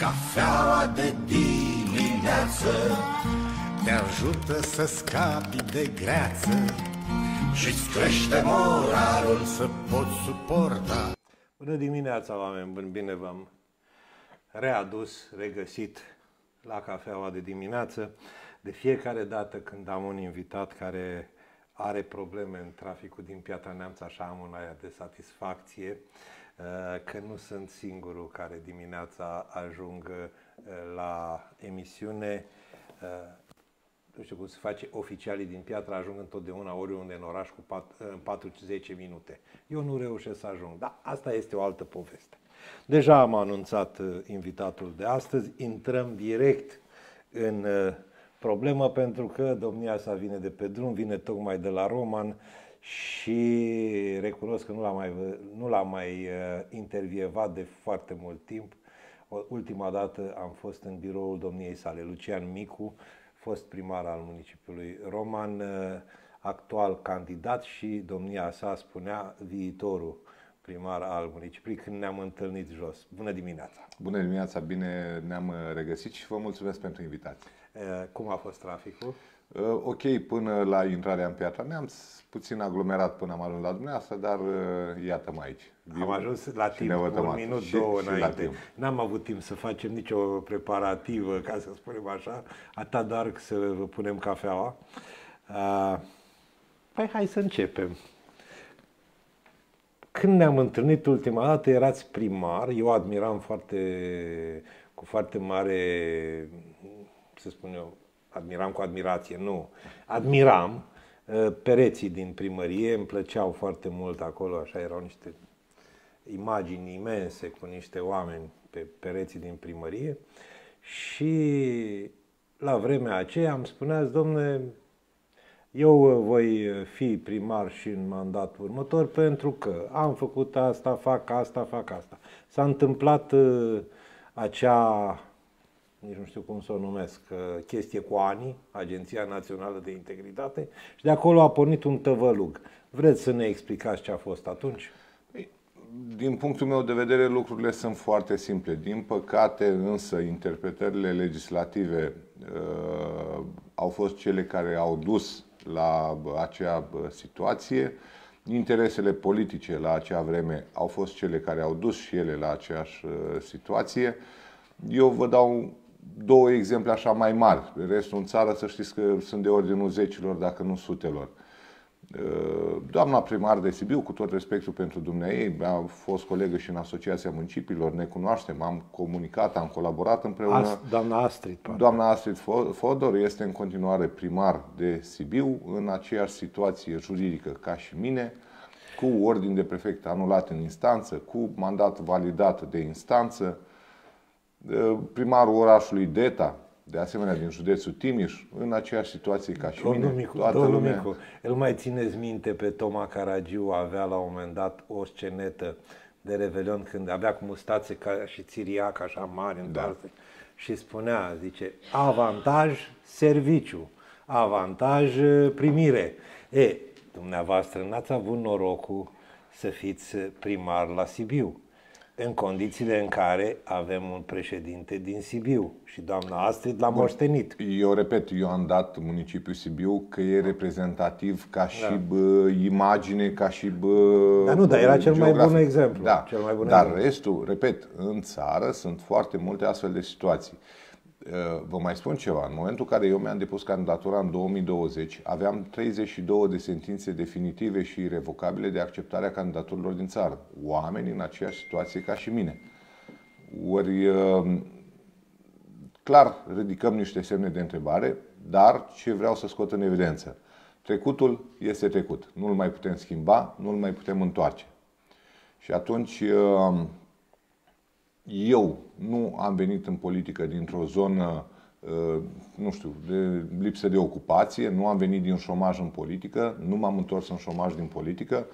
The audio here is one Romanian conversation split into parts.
Cafeaua de dimineață Te ajută să scapi de greață Și-ți crește moralul să poți suporta Bună dimineața, oameni buni! Bine v-am readus, regăsit la cafeaua de dimineață. De fiecare dată când am un invitat care are probleme în traficul din Piatra Neamț, așa am un aer de satisfacție uh, că nu sunt singurul care dimineața ajung uh, la emisiune. Uh, nu știu cum se face, oficialii din Piatra ajung întotdeauna oriunde în oraș cu 4-10 minute. Eu nu reușesc să ajung, dar asta este o altă poveste. Deja am anunțat invitatul de astăzi, intrăm direct în problemă pentru că domnia sa vine de pe drum, vine tocmai de la Roman și recunosc că nu l-am mai, nu l-am mai uh, intervievat de foarte mult timp. Ultima dată am fost în biroul domniei sale, Lucian Micu, fost primar al municipiului Roman, uh, actual candidat și domnia sa spunea viitorul primar al municipiului când ne-am întâlnit jos. Bună dimineața! Bună dimineața, bine ne-am regăsit și vă mulțumesc pentru invitație. Cum a fost traficul? Ok, până la intrarea în Piatra Neamț, puțin aglomerat până am ajuns la dumneavoastră, dar iată-mă aici. Viu am ajuns la timp, un minut, și, două și înainte. N-am avut timp să facem nicio preparativă, ca să spunem așa, atât doar să vă punem cafeaua. Păi hai să începem. Când ne-am întâlnit ultima dată, erați primar, eu admiram foarte, cu foarte mare să spun eu, admiram cu admirație, nu. Admiram uh, pereții din primărie, îmi plăceau foarte mult acolo, așa erau niște imagini imense cu niște oameni pe pereții din primărie și la vremea aceea îmi spuneați, domne, eu uh, voi fi primar și în mandatul următor pentru că am făcut asta, fac asta, fac asta. S-a întâmplat uh, acea nici nu știu cum să o numesc, chestie cu ANI, Agenția Națională de Integritate, și de acolo a pornit un tăvălug. Vreți să ne explicați ce a fost atunci? Păi, din punctul meu de vedere, lucrurile sunt foarte simple. Din păcate, însă, interpretările legislative uh, au fost cele care au dus la acea situație. Interesele politice la acea vreme au fost cele care au dus și ele la aceeași uh, situație. Eu vă dau două exemple așa mai mari. Restul în țară, să știți că sunt de ordinul zecilor, dacă nu sutelor. Uh, doamna primar de Sibiu, cu tot respectul pentru dumneai, a fost colegă și în Asociația Municipilor, ne cunoaștem, am comunicat, am colaborat împreună. Ast, doamna Astrid. Poate. Doamna Astrid Fodor este în continuare primar de Sibiu, în aceeași situație juridică ca și mine, cu ordin de prefect anulat în instanță, cu mandat validat de instanță, primarul orașului Deta, de asemenea din județul Timiș, în aceeași situație ca și domnul mine. Micu, Toată domnul lumea... Micu, îl mai țineți minte pe Toma Caragiu, avea la un moment dat o scenetă de Revelion când avea cu mustațe ca și țiriac așa mari da. și spunea, zice, avantaj serviciu, avantaj primire. E, dumneavoastră n-ați avut norocul să fiți primar la Sibiu în condițiile în care avem un președinte din Sibiu și doamna Astrid l-a moștenit. Eu repet, eu am dat municipiul Sibiu că e reprezentativ ca și da. bă, imagine, ca și bă, Dar nu, dar era cel geografic. mai bun exemplu. Da. Cel mai bun dar exemplu. restul, repet, în țară sunt foarte multe astfel de situații. Uh, vă mai spun ceva. În momentul în care eu mi-am depus candidatura în 2020, aveam 32 de sentințe definitive și irrevocabile de acceptare a candidaturilor din țară. Oameni în aceeași situație ca și mine. Ori, uh, clar, ridicăm niște semne de întrebare, dar ce vreau să scot în evidență? Trecutul este trecut. Nu-l mai putem schimba, nu-l mai putem întoarce. Și atunci uh, eu nu am venit în politică dintr-o zonă, uh, nu știu, de lipsă de ocupație, nu am venit din șomaj în politică, nu m-am întors în șomaj din politică.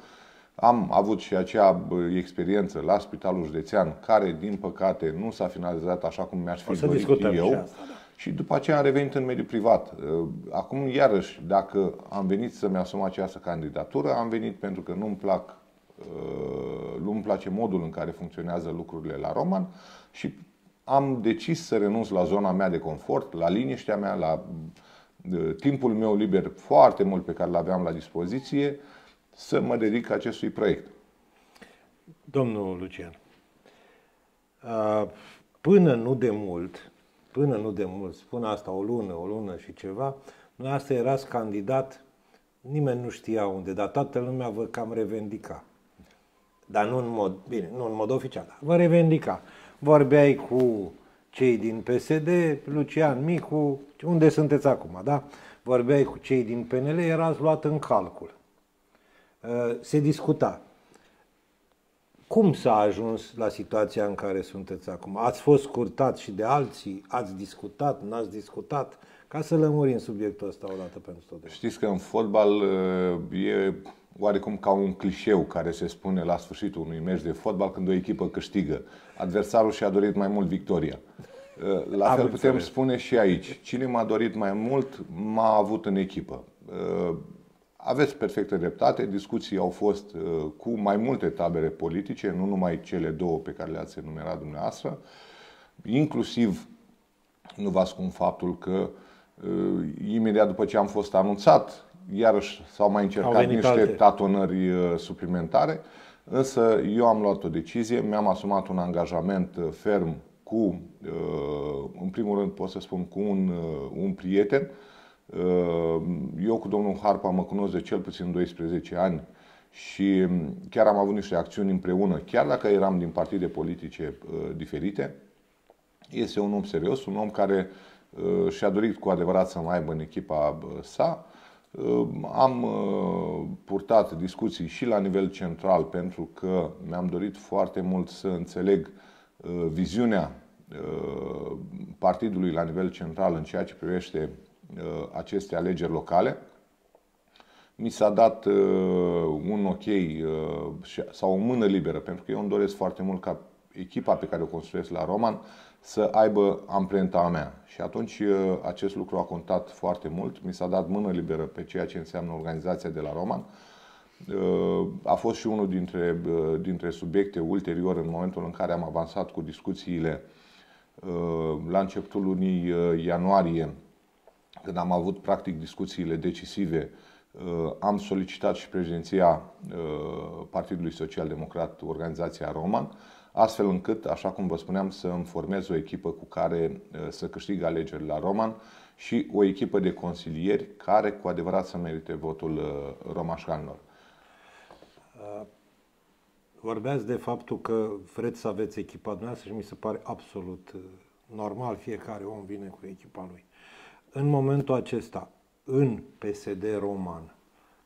Am avut și acea experiență la Spitalul Județean, care, din păcate, nu s-a finalizat așa cum mi-aș fi dorit eu. Și, asta, da. și după aceea am revenit în mediul privat. Uh, acum, iarăși, dacă am venit să-mi asum această candidatură, am venit pentru că nu-mi plac Uh, nu îmi place modul în care funcționează lucrurile la Roman și am decis să renunț la zona mea de confort, la liniștea mea, la timpul meu liber foarte mult pe care l-aveam la dispoziție, să mă dedic acestui proiect. Domnul Lucian, până nu de mult, până nu de mult, spun asta o lună, o lună și ceva, asta erați candidat, nimeni nu știa unde, dar toată lumea vă cam revendica. Dar nu în mod, bine, nu în mod oficial, dar vă revendica. Vorbeai cu cei din PSD, Lucian Micu, unde sunteți acum, da? Vorbeai cu cei din PNL, erați luat în calcul. Uh, se discuta. Cum s-a ajuns la situația în care sunteți acum? Ați fost scurtat și de alții? Ați discutat? N-ați discutat? Ca să lămurim subiectul ăsta odată pentru totdeauna. Știți că în fotbal uh, e oarecum ca un clișeu care se spune la sfârșitul unui meci de fotbal când o echipă câștigă. Adversarul și-a dorit mai mult victoria. Uh, la fel putem spune și aici. Cine m-a dorit mai mult, m-a avut în echipă. Uh, aveți perfectă dreptate, discuții au fost uh, cu mai multe tabere politice, nu numai cele două pe care le-ați enumerat dumneavoastră, inclusiv, nu vă ascund faptul că imediat după ce am fost anunțat, iarăși s-au mai încercat niște alte. tatonări suplimentare, însă eu am luat o decizie, mi-am asumat un angajament ferm cu, uh, în primul rând pot să spun, cu un, uh, un prieten. Uh, eu cu domnul Harpa mă cunosc de cel puțin 12 ani și chiar am avut niște acțiuni împreună, chiar dacă eram din partide politice diferite. Este un om serios, un om care și-a dorit cu adevărat să mai aibă în echipa sa. Am purtat discuții și la nivel central pentru că mi-am dorit foarte mult să înțeleg Uh, viziunea uh, partidului la nivel central în ceea ce privește uh, aceste alegeri locale. Mi s-a dat un ok sau o mână liberă, pentru că eu îmi doresc foarte mult ca echipa pe care o construiesc la Roman să aibă amprenta a mea. Și atunci acest lucru a contat foarte mult. Mi s-a dat mână liberă pe ceea ce înseamnă organizația de la Roman a fost și unul dintre, dintre subiecte ulterior în momentul în care am avansat cu discuțiile la începutul lunii ianuarie, când am avut practic discuțiile decisive, am solicitat și președinția Partidului Social Democrat, organizația Roman, astfel încât, așa cum vă spuneam, să îmi formez o echipă cu care să câștig alegerile la Roman și o echipă de consilieri care cu adevărat să merite votul romașcanilor. Vorbeați de faptul că vreți să aveți echipa dumneavoastră și mi se pare absolut uh, normal, fiecare om vine cu echipa lui. În momentul acesta, în PSD Roman,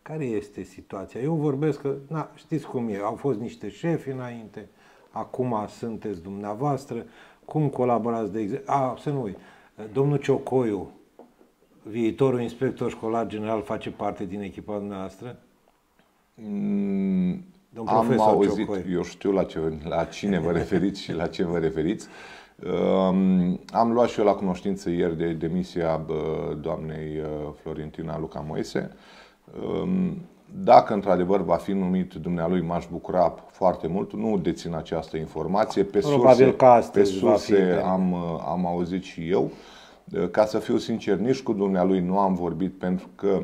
care este situația? Eu vorbesc că, na, știți cum e, au fost niște șefi înainte, acum sunteți dumneavoastră, cum colaborați de exemplu? A, să nu uit, domnul Ciocoiu, viitorul inspector școlar general, face parte din echipa noastră? Mm, am auzit, Ciocoi. eu știu la, ce, la cine vă referiți și la ce vă referiți. Um, am luat și eu la cunoștință ieri de demisia doamnei uh, Florentina Luca Moise. Um, dacă într-adevăr va fi numit dumnealui, m-aș bucura foarte mult. Nu dețin această informație. Pe Probabil surse, pe surse fi, am, uh, am auzit și eu. Uh, ca să fiu sincer, nici cu dumnealui nu am vorbit pentru că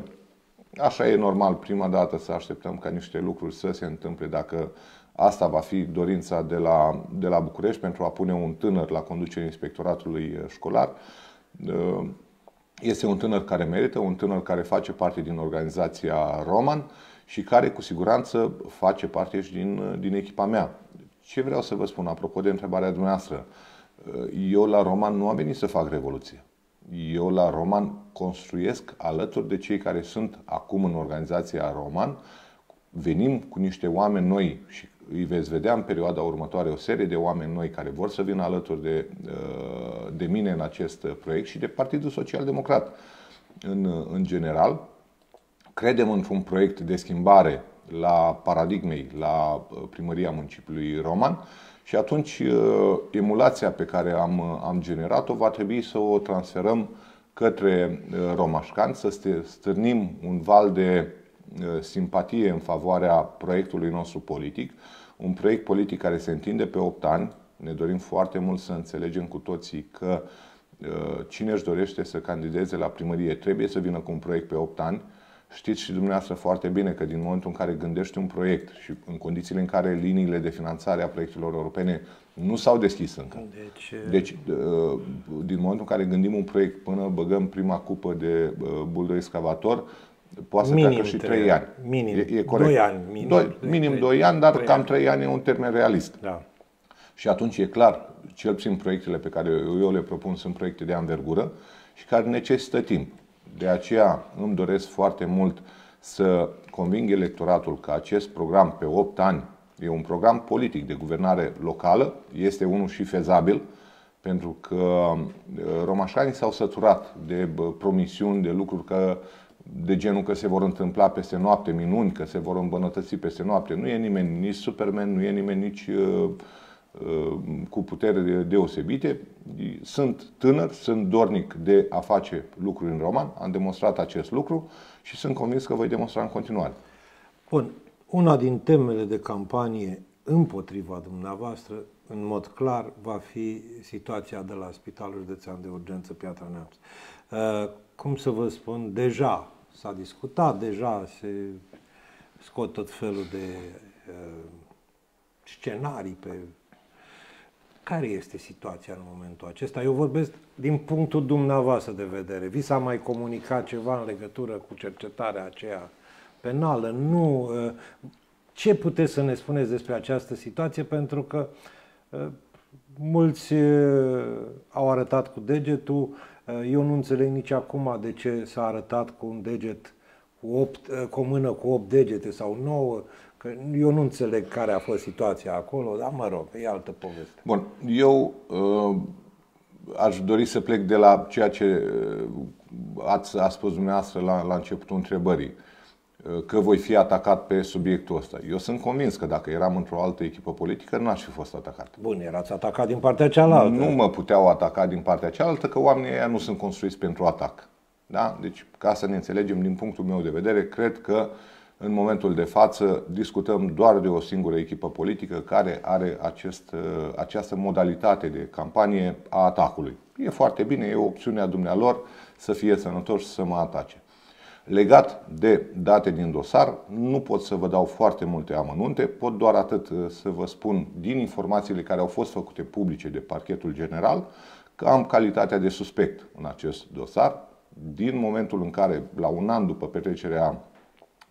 Așa e normal, prima dată să așteptăm ca niște lucruri să se întâmple dacă asta va fi dorința de la, de la București pentru a pune un tânăr la conducerea inspectoratului școlar. Este un tânăr care merită, un tânăr care face parte din organizația Roman și care cu siguranță face parte și din, din echipa mea. Ce vreau să vă spun apropo de întrebarea dumneavoastră? Eu la Roman nu am venit să fac revoluție eu la Roman construiesc alături de cei care sunt acum în organizația Roman. Venim cu niște oameni noi și îi veți vedea în perioada următoare o serie de oameni noi care vor să vină alături de, uh, de mine în acest proiect și de Partidul Social Democrat în, în general. Credem într-un proiect de schimbare la paradigmei, la uh, primăria municipiului Roman și atunci uh, emulația pe care am, uh, am generat-o va trebui să o transferăm către uh, romașcani, să stârnim un val de simpatie în favoarea proiectului nostru politic, un proiect politic care se întinde pe 8 ani, Ne dorim foarte mult să înțelegem cu toții că uh, cine își dorește să candideze la primărie trebuie să vină cu un proiect pe 8 ani. Știți și dumneavoastră foarte bine că din momentul în care gândești un proiect și în condițiile în care liniile de finanțare a proiectelor europene nu s-au deschis încă. Deci, deci uh, din momentul în care gândim un proiect până băgăm prima cupă de buldo excavator, poate să minim treacă și 3 ani. Minim, e, e corect. 2 ani. Minim 2, minim 3, 2 ani, dar 3 cam 3 ani e un termen realist. Da. Și atunci e clar, cel puțin proiectele pe care eu le propun sunt proiecte de anvergură și care necesită timp. De aceea îmi doresc foarte mult să conving electoratul că acest program pe 8 ani e un program politic de guvernare locală, este unul și fezabil, pentru că uh, romașcanii s-au săturat de promisiuni, de lucruri că de genul că se vor întâmpla peste noapte minuni, că se vor îmbunătăți peste noapte. Nu e nimeni nici Superman, nu e nimeni nici uh, uh, cu putere deosebite. Sunt tânăr, sunt dornic de a face lucruri în roman, am demonstrat acest lucru și sunt convins că voi demonstra în continuare. Bun. Una din temele de campanie împotriva dumneavoastră, în mod clar, va fi situația de la Spitalul Județean de Urgență Piatra Neamț. Uh, cum să vă spun, deja s-a discutat deja, se scot tot felul de uh, scenarii pe care este situația în momentul acesta. Eu vorbesc din punctul dumneavoastră de vedere. Vi s-a mai comunicat ceva în legătură cu cercetarea aceea penală? Nu. Uh, ce puteți să ne spuneți despre această situație? Pentru că uh, mulți uh, au arătat cu degetul, Eh, eu nu înțeleg nici acum de ce s-a arătat cu un deget, cu, opt, eh, cu o mână cu 8 degete sau 9, că eu nu înțeleg care a fost situația acolo, dar mă rog, e altă poveste. Bun, eu uh, aș dori să plec de la ceea ce ați a spus dumneavoastră la, la începutul întrebării că voi fi atacat pe subiectul ăsta. Eu sunt convins că dacă eram într-o altă echipă politică, n-aș fi fost atacat. Bun, erați atacat din partea cealaltă. Nu mă puteau ataca din partea cealaltă, că oamenii ăia nu sunt construiți pentru atac. Da? Deci, ca să ne înțelegem din punctul meu de vedere, cred că în momentul de față discutăm doar de o singură echipă politică care are acest, această modalitate de campanie a atacului. E foarte bine, e o opțiune a dumnealor să fie sănătoși să mă atace. Legat de date din dosar, nu pot să vă dau foarte multe amănunte, pot doar atât uh, să vă spun din informațiile care au fost făcute publice de parchetul general că am calitatea de suspect în acest dosar. Din momentul în care, la un an după petrecerea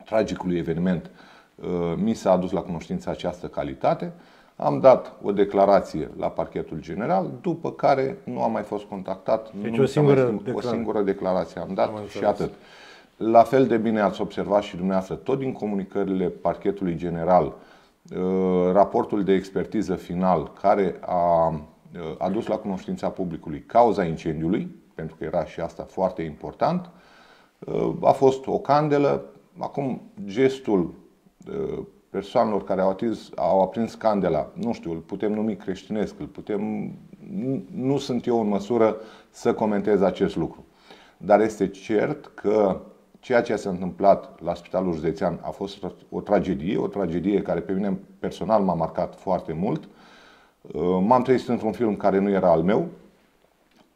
tragicului eveniment, uh, mi s-a adus la cunoștință această calitate, am dat o declarație la parchetul general, după care nu am mai fost contactat. Deci nu o, singură mai, o singură declarație am dat am și atât. La fel de bine ați observat și dumneavoastră, tot din comunicările parchetului general, uh, raportul de expertiză final care a uh, adus la cunoștința publicului cauza incendiului, pentru că era și asta foarte important, uh, a fost o candelă. Acum, gestul persoanelor care au, atins, au aprins candela, nu știu, îl putem numi creștinesc, îl putem, nu sunt eu în măsură să comentez acest lucru. Dar este cert că Ceea ce s-a întâmplat la Spitalul Județean a fost o tragedie, o tragedie care pe mine personal m-a marcat foarte mult. Uh, m-am trezit într-un film care nu era al meu.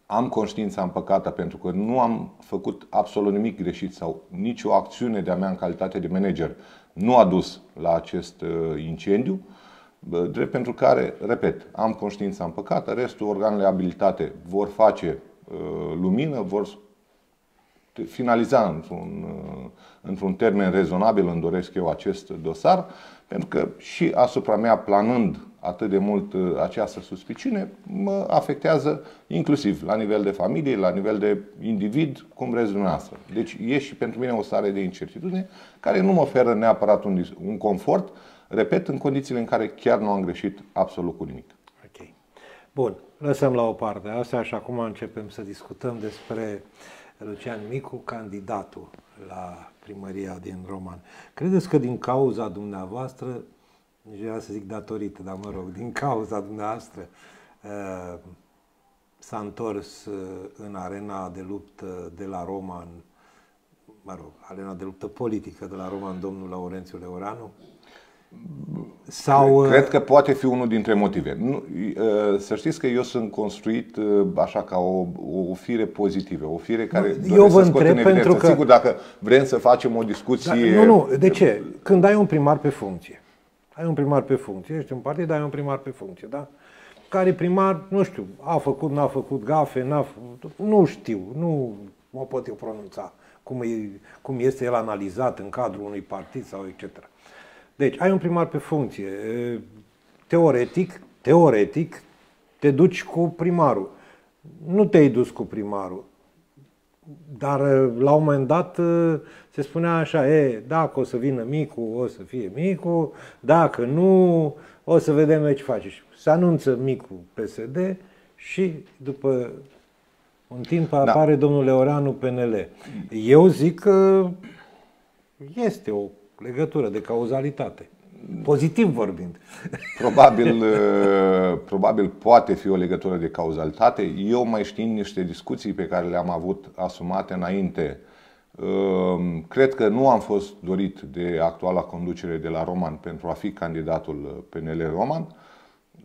Am conștiința împăcată pentru că nu am făcut absolut nimic greșit sau nicio acțiune de-a mea în calitate de manager nu a dus la acest uh, incendiu. Drept pentru care, repet, am conștiința împăcată, restul organele abilitate vor face uh, lumină, vor finaliza într-un, uh, într-un termen rezonabil, îmi doresc eu acest dosar, pentru că și asupra mea, planând atât de mult uh, această suspiciune, mă afectează inclusiv la nivel de familie, la nivel de individ, cum vreți dumneavoastră. Deci e și pentru mine o stare de incertitudine care nu mă oferă neapărat un, un confort, repet, în condițiile în care chiar nu am greșit absolut cu nimic. Ok. Bun, lăsăm la o parte asta și acum începem să discutăm despre uh, Lucian Micu, candidatul la primăria din Roman. Credeți că din cauza dumneavoastră, nici era să zic datorită, dar mă rog, din cauza dumneavoastră, uh, s-a întors uh, în arena de luptă de la Roman, mă rog, arena de luptă politică de la Roman domnul Laurențiu Leoranu? Sau... Cred că poate fi unul dintre motive. Nu, să știți că eu sunt construit așa ca o, o fire pozitivă, o fire care eu vă întreb pentru că... Sigur, dacă vrem să facem o discuție... Da, nu, nu, de ce? Când ai un primar pe funcție, ai un primar pe funcție, ești un partid, ai un primar pe funcție, da? Care primar, nu știu, a făcut, n-a făcut gafe, n-a făcut, nu știu, nu mă pot eu pronunța cum, e, cum este el analizat în cadrul unui partid sau etc. Deci, ai un primar pe funcție. Teoretic, teoretic, te duci cu primarul. Nu te-ai dus cu primarul. Dar la un moment dat se spunea așa, e, dacă o să vină micu, o să fie micu, dacă nu, o să vedem ce face. Se anunță micu PSD și după un timp da. apare da. domnul Leoranu PNL. Eu zic că este o legătură de cauzalitate. Pozitiv vorbind. Probabil, uh, probabil poate fi o legătură de cauzalitate. Eu mai știind niște discuții pe care le-am avut asumate înainte, uh, cred că nu am fost dorit de actuala conducere de la Roman pentru a fi candidatul PNL Roman.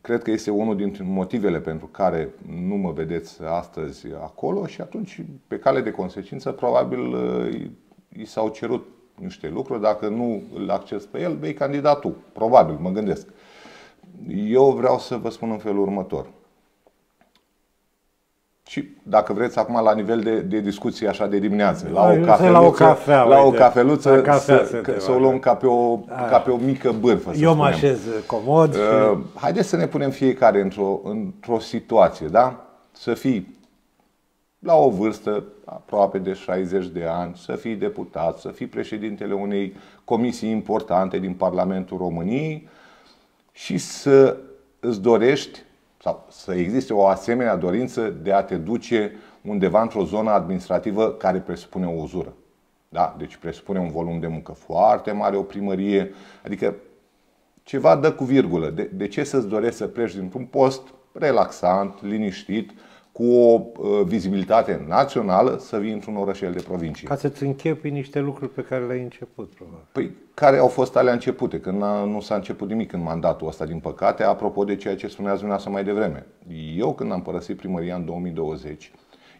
Cred că este unul dintre motivele pentru care nu mă vedeți astăzi acolo și atunci, pe cale de consecință, probabil uh, i s-au cerut niște lucruri, dacă nu îl acces pe el, vei candida tu. Probabil, mă gândesc. Eu vreau să vă spun în felul următor. Și dacă vreți acum la nivel de, de discuție așa de dimineață, la o cafeluță, la o, cafea, la o cafeluță la să, să, să o luăm ca pe o, ca pe o mică bârfă. Să Eu mă așez comod. Și... Uh, haideți să ne punem fiecare într-o, într-o situație, da? Să fii la o vârstă aproape de 60 de ani, să fii deputat, să fii președintele unei comisii importante din Parlamentul României și să îți dorești sau să existe o asemenea dorință de a te duce undeva într-o zonă administrativă care presupune o uzură. Da? Deci presupune un volum de muncă foarte mare, o primărie, adică ceva dă cu virgulă. De, de ce să-ți dorești să pleci dintr-un post relaxant, liniștit, cu o uh, vizibilitate națională să vii într-un orășel de provincie. Ca să-ți închepi niște lucruri pe care le-ai început, probabil. Păi, care au fost alea începute? Când nu s-a început nimic în mandatul ăsta, din păcate, apropo de ceea ce spuneați dumneavoastră mai devreme. Eu, când am părăsit primăria în 2020,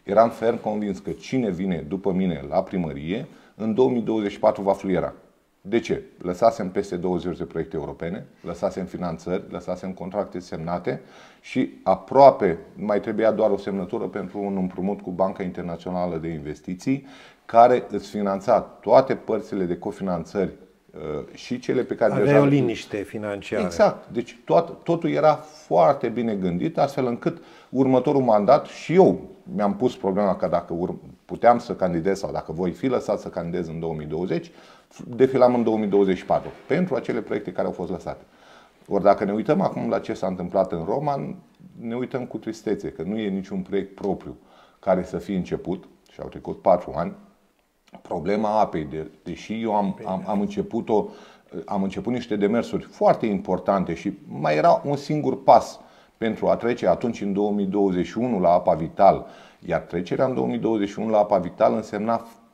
eram ferm convins că cine vine după mine la primărie, în 2024 va fluiera. De ce? Lăsasem peste 20 de proiecte europene, lăsasem finanțări, lăsasem contracte semnate și aproape mai trebuia doar o semnătură pentru un împrumut cu Banca Internațională de Investiții, care îți finanța toate părțile de cofinanțări uh, și cele pe care Avea deja... o liniște financiară. Exact. Deci tot, totul era foarte bine gândit, astfel încât următorul mandat și eu mi-am pus problema că dacă puteam să candidez sau dacă voi fi lăsat să candidez în 2020, defilam în 2024 pentru acele proiecte care au fost lăsate. Ori dacă ne uităm acum la ce s-a întâmplat în Roman, ne uităm cu tristețe că nu e niciun proiect propriu care să fie început și au trecut patru ani. Problema apei, de, deși eu am, am, am început-o, am început niște demersuri foarte importante și mai era un singur pas pentru a trece atunci în 2021 la apa vital, iar trecerea în 2021 la apa vital însemna uh,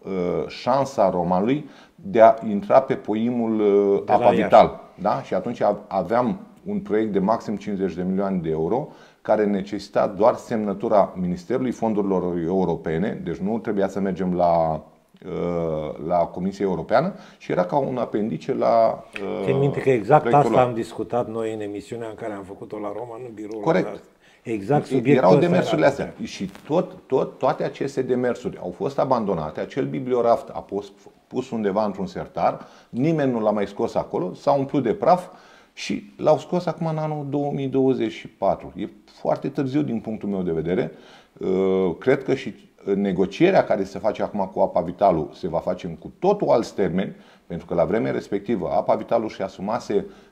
șansa romanului de a intra pe poimul uh, Apa Vital. Da? Și atunci aveam un proiect de maxim 50 de milioane de euro care necesita doar semnătura Ministerului Fondurilor Europene, deci nu trebuia să mergem la uh, la Comisia Europeană și era ca un apendice la. Uh, Țin minte că exact asta am discutat noi în emisiunea în care am făcut-o la Roma, în biroul Corect. Exact subiectul Erau demersurile astea. Și tot, tot, toate aceste demersuri au fost abandonate. Acel biblioraft a fost pus undeva într-un sertar, nimeni nu l-a mai scos acolo, s-a umplut de praf și l-au scos acum în anul 2024. E foarte târziu din punctul meu de vedere. Uh, cred că și negocierea care se face acum cu Apa Vitalul se va face cu totul alți termeni, pentru că la vremea respectivă Apa Vitalul și asumase Uh,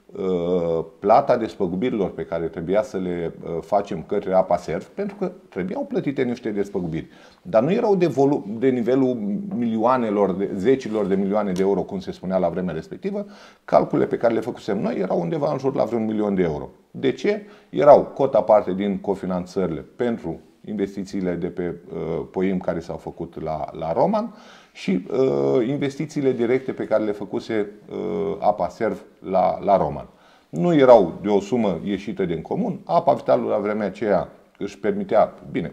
plata despăgubirilor pe care trebuia să le uh, facem către apa serv, pentru că trebuiau plătite niște despăgubiri. Dar nu erau de, volu- de nivelul milioanelor, de, zecilor de milioane de euro, cum se spunea la vremea respectivă. Calculele pe care le făcusem noi erau undeva în jur la vreun milion de euro. De ce? Erau cota parte din cofinanțările pentru investițiile de pe uh, Poim care s-au făcut la, la Roman și uh, investițiile directe pe care le făcuse uh, Apa Serv la, la Roman. Nu erau de o sumă ieșită din comun. Apa Vitalul la vremea aceea își permitea, bine,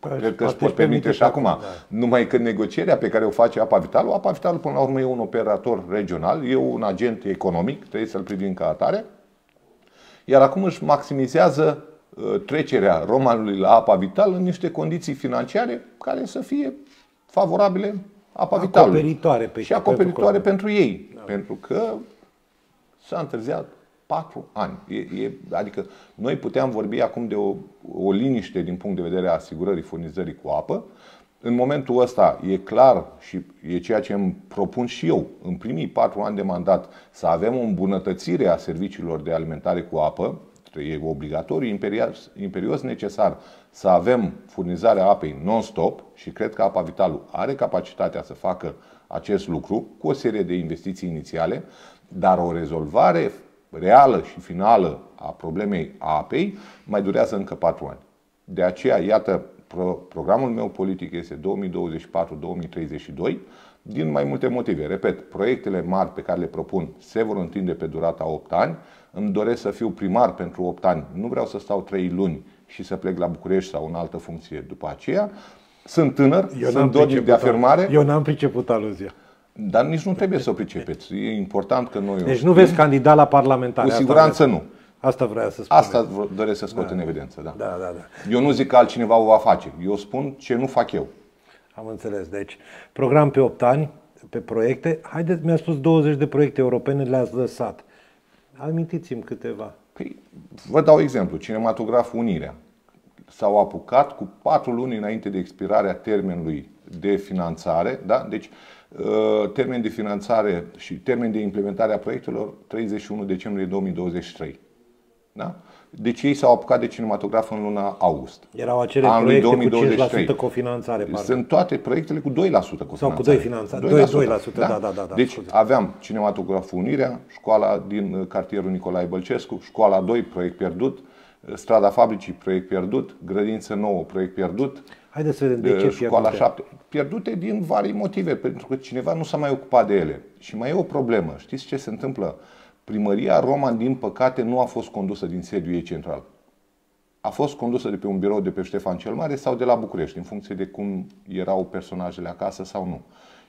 Cred că își pot permite și acum. Da. Numai că negocierea pe care o face Apa Vitalul, Apa Vitalul până la urmă e un operator regional, e un agent economic, trebuie să-l privim ca atare. Iar acum își maximizează uh, trecerea romanului la apa vitală în niște condiții financiare care să fie favorabile apa vitalului. Acoperitoare pe și acoperitoare pentru, pentru ei. Da. Pentru că s-a întârziat patru ani. E, e, adică noi puteam vorbi acum de o, o liniște din punct de vedere a asigurării furnizării cu apă. În momentul ăsta e clar și e ceea ce îmi propun și eu în primii patru ani de mandat să avem o îmbunătățire a serviciilor de alimentare cu apă. E obligatoriu, imperios, imperios necesar să avem furnizarea apei non-stop și cred că Apa Vitalul are capacitatea să facă acest lucru cu o serie de investiții inițiale, dar o rezolvare reală și finală a problemei apei mai durează încă patru ani. De aceea, iată, programul meu politic este 2024-2032 din mai multe motive. Repet, proiectele mari pe care le propun se vor întinde pe durata 8 ani. Îmi doresc să fiu primar pentru 8 ani. Nu vreau să stau 3 luni și să plec la București sau în altă funcție după aceea. Sunt tânăr, Eu sunt donic de afirmare. Eu n-am priceput aluzia. Dar nici nu trebuie să o pricepeți. E important că noi... Deci nu veți candida la parlamentar. Cu siguranță nu. Asta vreau să spun. Asta doresc să scot da. în evidență, da. Da, da, da. Eu nu zic că altcineva o va face. Eu spun ce nu fac eu. Am înțeles. Deci, program pe 8 ani, pe proiecte. Haideți, mi-a spus 20 de proiecte europene, le-ați lăsat. Amintiți-mi câteva. Păi, vă dau exemplu. Cinematograf Unirea. S-au apucat cu patru luni înainte de expirarea termenului de finanțare. Da? Deci, Uh, termen de finanțare și termen de implementare a proiectelor 31 decembrie 2023. Da? Deci ei s-au apucat de cinematograf în luna august. Erau acele proiecte 2023. cu 5% cofinanțare. Parcă. Sunt toate proiectele cu 2% cofinanțare. Sau cu 2 finanțare. 2%, 2%, 2% da? da, da, da. Deci scuze. aveam cinematograful Unirea, școala din uh, cartierul Nicolae Bălcescu, școala 2, proiect pierdut, strada fabricii, proiect pierdut, grădință nouă, proiect pierdut, Haideți să vedem de ce școala 7. Pierdute din vari motive, pentru că cineva nu s-a mai ocupat de ele. Și mai e o problemă. Știți ce se întâmplă? Primăria Roman, din păcate, nu a fost condusă din sediul ei central. A fost condusă de pe un birou de pe Ștefan cel Mare sau de la București, în funcție de cum erau personajele acasă sau nu.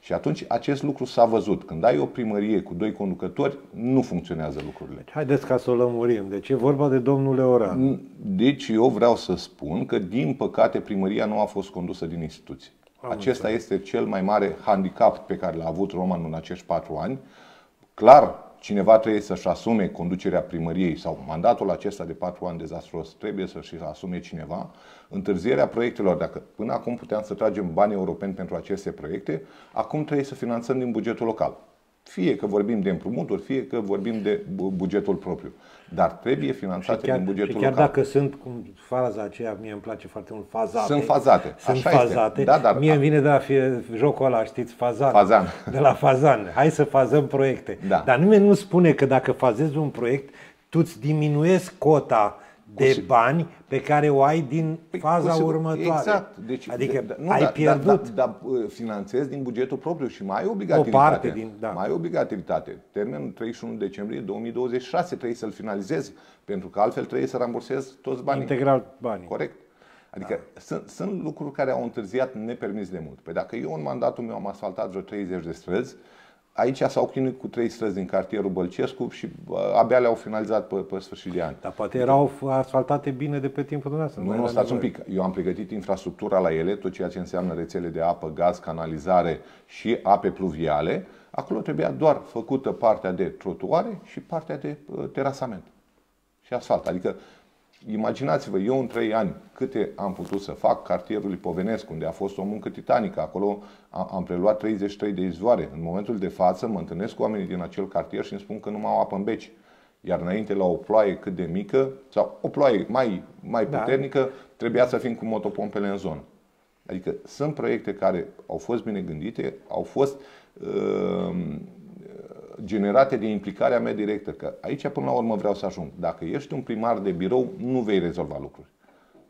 Și atunci acest lucru s-a văzut. Când ai o primărie cu doi conducători, nu funcționează lucrurile. Deci, haideți ca să o lămurim. Deci e vorba de domnul Leoran. Deci eu vreau să spun că, din păcate, primăria nu a fost condusă din instituții. Am Acesta înțeleg. este cel mai mare handicap pe care l-a avut Roman în acești patru ani. Clar, cineva trebuie să-și asume conducerea primăriei sau mandatul acesta de patru ani dezastros trebuie să-și asume cineva. Întârzierea proiectelor, dacă până acum puteam să tragem bani europeni pentru aceste proiecte, acum trebuie să finanțăm din bugetul local. Fie că vorbim de împrumuturi, fie că vorbim de bugetul propriu. Dar trebuie finanțate chiar, din bugetul și chiar local. dacă sunt, cum faza aceea, mie îmi place foarte mult, fazate. Sunt fazate. Sunt Așa fazate. Este. Da, dar, mie îmi vine de la fie, jocul ăla, știți, fazan. Fazan. De la fazan. Hai să fazăm proiecte. Da. Dar nimeni nu spune că dacă fazezi un proiect, tu îți diminuezi cota de bani pe care o ai din păi, faza următoare. Exact. Deci, adică de, nu, ai da, pierdut. Dar da, da, finanțezi din bugetul propriu și mai ai obligativitate. O parte din, da. Mai ai obligativitate. Termenul 31 decembrie 2026 trebuie să-l finalizezi, pentru că altfel trebuie să rambursezi toți banii. Integral banii. Corect. Adică da. sunt, sunt lucruri care au întârziat nepermis de mult. Păi dacă eu în mandatul meu am asfaltat vreo 30 de străzi, Aici s-au chinuit cu trei străzi din cartierul Bălcescu și abia le-au finalizat pe, pe sfârșit de an. Dar poate erau asfaltate bine de pe timpul dumneavoastră. Nu, nu, stați un pic. Eu am pregătit infrastructura la ele, tot ceea ce înseamnă rețele de apă, gaz, canalizare și ape pluviale. Acolo trebuia doar făcută partea de trotuare și partea de uh, terasament și asfalt. Adică Imaginați-vă, eu în trei ani câte am putut să fac cartierul Lipovenescu, unde a fost o muncă titanică. Acolo am preluat 33 de izvoare. În momentul de față mă întâlnesc cu oamenii din acel cartier și îmi spun că nu mai au apă în beci. Iar înainte la o ploaie cât de mică, sau o ploaie mai, mai da. puternică, da. trebuia să fim cu motopompele în zonă. Adică sunt proiecte care au fost bine gândite, au fost uh, generate de implicarea mea directă. Că aici, până la urmă, vreau să ajung. Dacă ești un primar de birou, nu vei rezolva lucruri.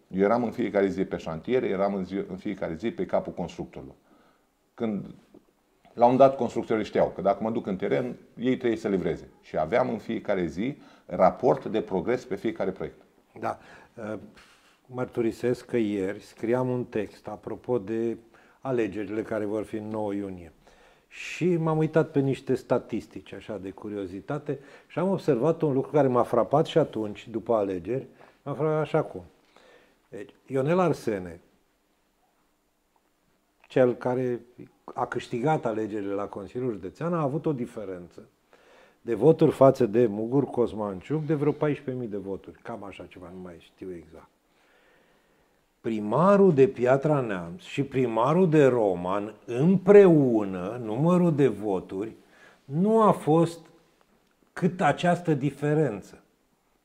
Eu eram în fiecare zi pe șantiere, eram în, zi, în fiecare zi pe capul constructorilor. Când la un dat constructorii știau că dacă mă duc în teren, ei trebuie să livreze. Și aveam în fiecare zi raport de progres pe fiecare proiect. Da. Uh, mărturisesc că ieri scriam un text apropo de alegerile care vor fi în 9 iunie. Și m-am uitat pe niște statistici, așa, de curiozitate, și am observat un lucru care m-a frapat și atunci, după alegeri, m-a frapat așa cum. Deci, Ionel Arsene, cel care a câștigat alegerile la Consiliul Județean, a avut o diferență de voturi față de Mugur Cosmanciuc de vreo 14.000 de voturi. Cam așa ceva, nu mai știu exact. Primarul de Piatra Neamț și primarul de Roman împreună, numărul de voturi, nu a fost cât această diferență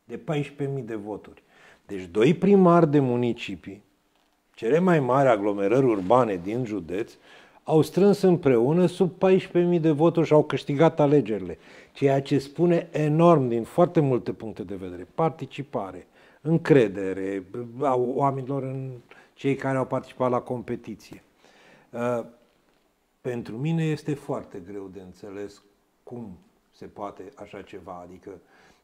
de 14.000 de voturi. Deci doi primari de municipii, cele mai mari aglomerări urbane din județ, au strâns împreună sub 14.000 de voturi și au câștigat alegerile. Ceea ce spune enorm din foarte multe puncte de vedere. Participare, încredere a oamenilor în cei care au participat la competiție. Uh, pentru mine este foarte greu de înțeles cum se poate așa ceva, adică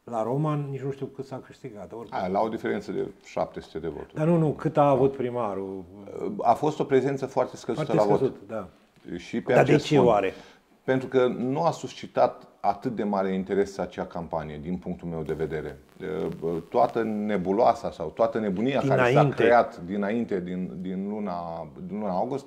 la Roman nici nu știu cât s-a câștigat. Aia, la o diferență de 700 de voturi. Dar nu, nu, cât a avut primarul? A fost o prezență foarte scăzută foarte la scăzut, vot. Da. Și pe Dar de acest ce fond. oare? Pentru că nu a suscitat atât de mare interes acea campanie, din punctul meu de vedere. Toată nebuloasa sau toată nebunia care s-a Dinainte. creat dinainte, din, din, luna, din luna august,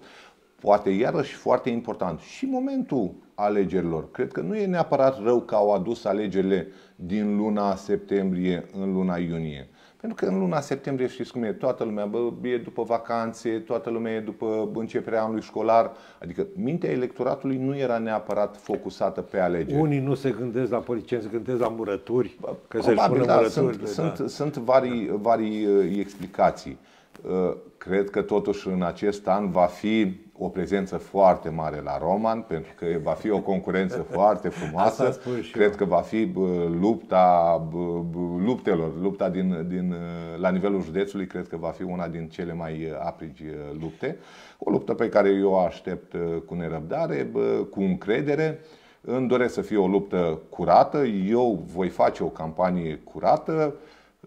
poate iarăși foarte important. Și momentul alegerilor. Cred că nu e neapărat rău că au adus alegerile din luna septembrie în luna iunie. Pentru că în luna septembrie știți cum e, toată lumea bă, e după vacanțe, toată lumea e după începerea anului școlar. Adică mintea electoratului nu era neapărat focusată pe alegeri. Unii nu se gândesc la politicieni, se gândesc la murături, că se Probabil, pună da, murăturile. sunt, da. sunt, sunt varii, varii uh, explicații. Uh, Cred că totuși în acest an va fi o prezență foarte mare la Roman, pentru că va fi o concurență foarte frumoasă. Asta spun și Cred eu. că va fi bă, lupta bă, bă, luptelor, lupta din, din, uh, la nivelul județului, cred că va fi una din cele mai uh, aprigi uh, lupte. O luptă pe care eu o aștept uh, cu nerăbdare, bă, cu încredere. Îmi doresc să fie o luptă curată. Eu voi face o campanie curată.